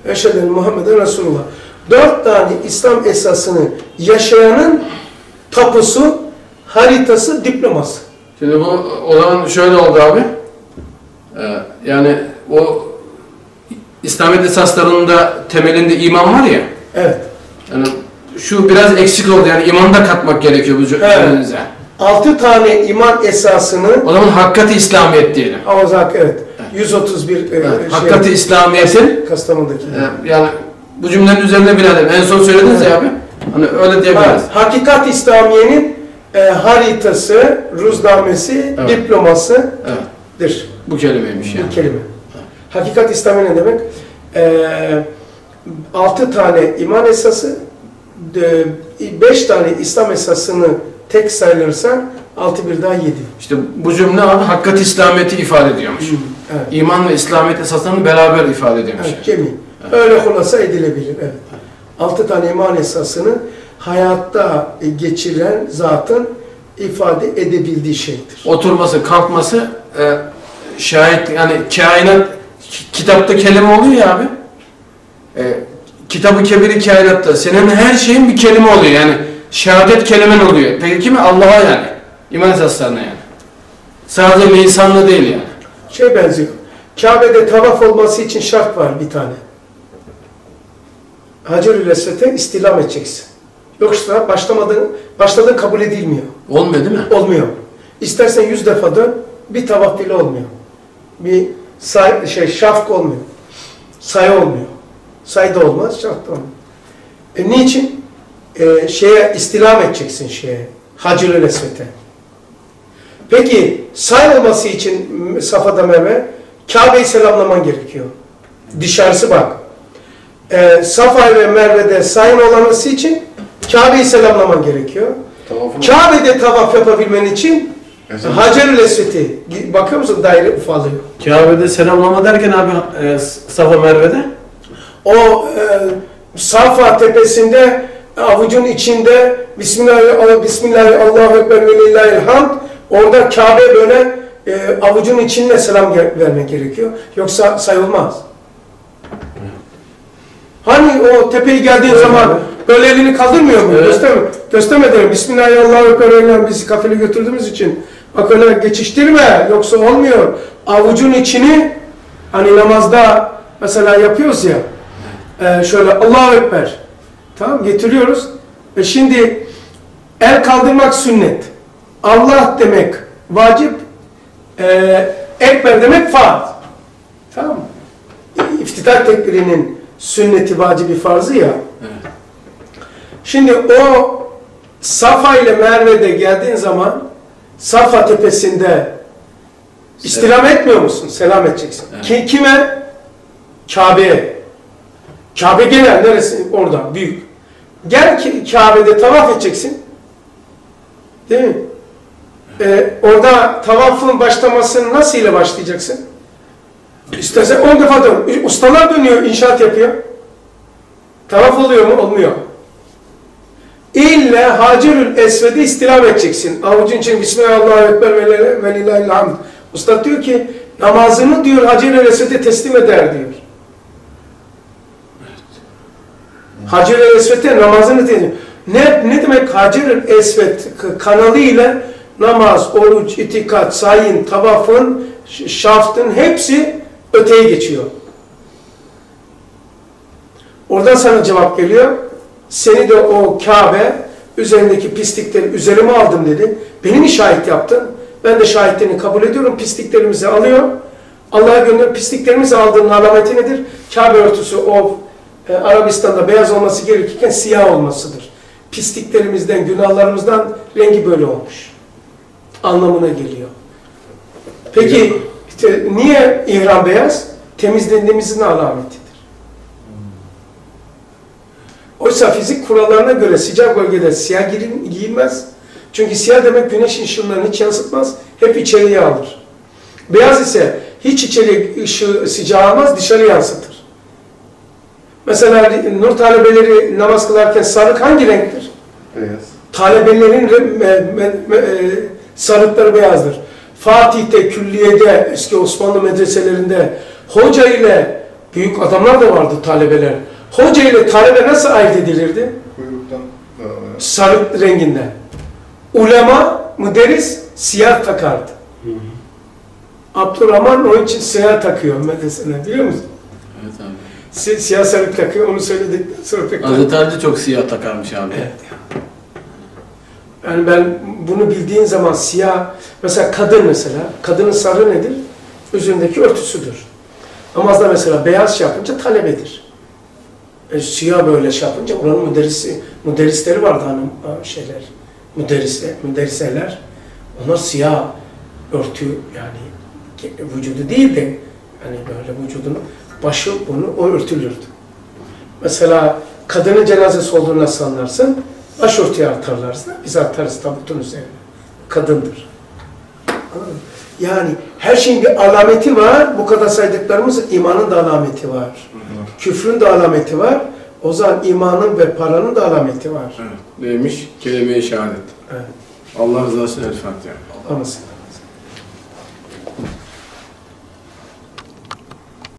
eşheden Muhammeden Resulullah. Dört tane İslam esasını yaşayanın tapusu, haritası, diploması. Şimdi bu o zaman şöyle oldu abi. Ee, yani o İslamiyet esaslarında temelinde iman var ya. Evet. Yani şu biraz eksik oldu yani imanı da katmak gerekiyor bu Evet. cümlenize. Altı tane iman esasını O zaman hakkati İslamiyet diyelim. Avazak evet. 131 e, Evet, şey, hakkati İslamiyet'in Kastamonu'daki. e, yani bu cümlenin üzerine binaen en son söylediniz ya abi. Hani öyle diyebiliriz. Hakikat İslamiye'nin e, haritası, ruznamesi, Evet. diplomasıdır Evet. Bu kelimeymiş yani. bu kelime. Hakikat İslami ne demek? E, altı tane iman esası, de, beş tane İslam esasını tek sayılırsa altı bir daha yedi. İşte bu cümle abi hakkati İslamiyet'i ifade ediyormuş. Evet. İman ve İslamiyet esaslarını beraber ifade ediyormuş. Evet, cemi. Öyle hulasa edilebilir. Evet. Altı tane iman esasını hayatta geçiren zatın ifade edebildiği şeydir. oturması, kalkması e, şahit yani kainat kitapta kelime oluyor ya abi. E, kitabı kebiri kainatta senin her şeyin bir kelime oluyor yani şehadet kelimen oluyor. Peki kime? Allah'a yani. İman esaslarına yani. Sadece lisanla değil yani. Şey benziyor. Kabe'de tavaf olması için şart var bir tane. Hacer-ül Esved'e istilam edeceksin. Yoksa başlamadığın, başladığın kabul edilmiyor. Olmuyor değil mi? Olmuyor. İstersen yüz defa dön, bir tavaf bile olmuyor. Bir say, şey, şafk olmuyor. Sayı olmuyor. Sayı da olmaz, şafk da olmuyor. E niçin? E, şeye istilam edeceksin şeye. Hacır-ül Esved'e. Peki say olması için Safa'da Merve Kabe'yi selamlaman gerekiyor. Dışarısı bak. E, Safa ve Merve'de sayın olması için Kabe'yi selamlaman gerekiyor. Kabe'de tavaf yapabilmen için Mesela- Hacer-ül Esved'i bakıyor musun daire ufalıyor. Kabe'de selamlama derken abi e, Safa Merve'de O e, Safa tepesinde avucun içinde Bismillah, Bismillah, Allahu Ekber ve Lillahil Hamd orada Kabe böyle e, avucun içinde selam ge- vermek gerekiyor. Yoksa sayılmaz. Hani o tepeye geldiğin zaman böyle elini kaldırmıyor mu? Evet. Gösterme. Gösterme derim. Bismillahirrahmanirrahim. Bizi kafile götürdüğümüz için. Bak öyle geçiştirme. Yoksa olmuyor. Avucun içini hani namazda mesela yapıyoruz ya. e, şöyle Allahu Ekber. Tamam getiriyoruz. Ve şimdi el kaldırmak sünnet. Allah demek vacip. E, ekber demek farz. Tamam mı? İftitah tekbirinin sünneti vacibi farzı ya. Evet. Şimdi o Safa ile Merve'de geldiğin zaman Safa tepesinde istilam etmiyor musun? Selam edeceksin. Evet. Ki, kime? Kabe'ye. Kabe genel neresi? Orada büyük. Gel ki Kabe'de tavaf edeceksin. Değil mi? Ee, orada tavafın başlamasını nasıl ile başlayacaksın? İstersen 10 defa dön. Ustalar dönüyor, inşaat yapıyor. Tavaf oluyor mu? Olmuyor. İlle Hacerül Esved'i istilam edeceksin. Avucun için Bismillahirrahmanirrahim ve hamd. Usta diyor ki namazını diyor Hacerül Esved'e teslim eder diyor. Hacerül Esved'e namazını teslim ne, ne demek Hacerül Esved k- kanalı ile namaz, oruç, itikat, sayin, tavafın, şaftın hepsi öteye geçiyor. Oradan sana cevap geliyor. Seni de o Kabe üzerindeki pislikleri üzerime aldım dedi. Beni mi şahit yaptın? Ben de şahitlerini kabul ediyorum. Pisliklerimizi alıyor. Allah'a gönder pisliklerimizi aldığının alameti nedir? Kabe örtüsü o e, Arabistan'da beyaz olması gerekirken siyah olmasıdır. Pisliklerimizden, günahlarımızdan rengi böyle olmuş. Anlamına geliyor. Peki işte niye ihram beyaz? Temizlendiğimizin alametidir. Oysa fizik kurallarına göre sıcak bölgede siyah giyilmez. Çünkü siyah demek güneş ışınlarını hiç yansıtmaz, hep içeriye alır. Beyaz ise hiç içeri ışığı sıcağı almaz, dışarı yansıtır. Mesela nur talebeleri namaz kılarken sarık hangi renktir? beyaz. Talebelerin e, sarıkları beyazdır. Fatih'te, külliyede, eski Osmanlı medreselerinde hoca ile büyük adamlar da vardı talebeler. Hoca ile talebe nasıl ayırt edilirdi? Kuyruktan da Sarık renginden. Ulema, müderris siyah takardı. Abdurrahman onun için siyah takıyor medresene biliyor musun? Evet abi. Si- siyah sarık takıyor onu söyledikten sonra pek Hazreti Ali de çok siyah takarmış abi. Evet. Yani ben bunu bildiğin zaman siyah, mesela kadın mesela, kadının sarı nedir? Üzerindeki örtüsüdür. Namazda mesela beyaz şey yapınca talebedir. E, siyah böyle şey yapınca oranın müderrisi, müderrisleri vardı hanım e, şeyler, müderrisler, müderriseler. Onlar siyah örtü yani vücudu değil de yani böyle vücudun başı bunu o örtülürdü. Mesela kadının cenazesi olduğunu nasıl anlarsın? Başörtüye atarlarsa biz atarız tabutun üzerine. Kadındır. Anladın? Yani her şeyin bir alameti var. Bu kadar saydıklarımız imanın da alameti var. Küfrün de alameti var. O zaman imanın ve paranın da alameti var. Evet. Neymiş? Kelime-i şehadet. Evet. Allah rızası için el Fatiha. Anlasın.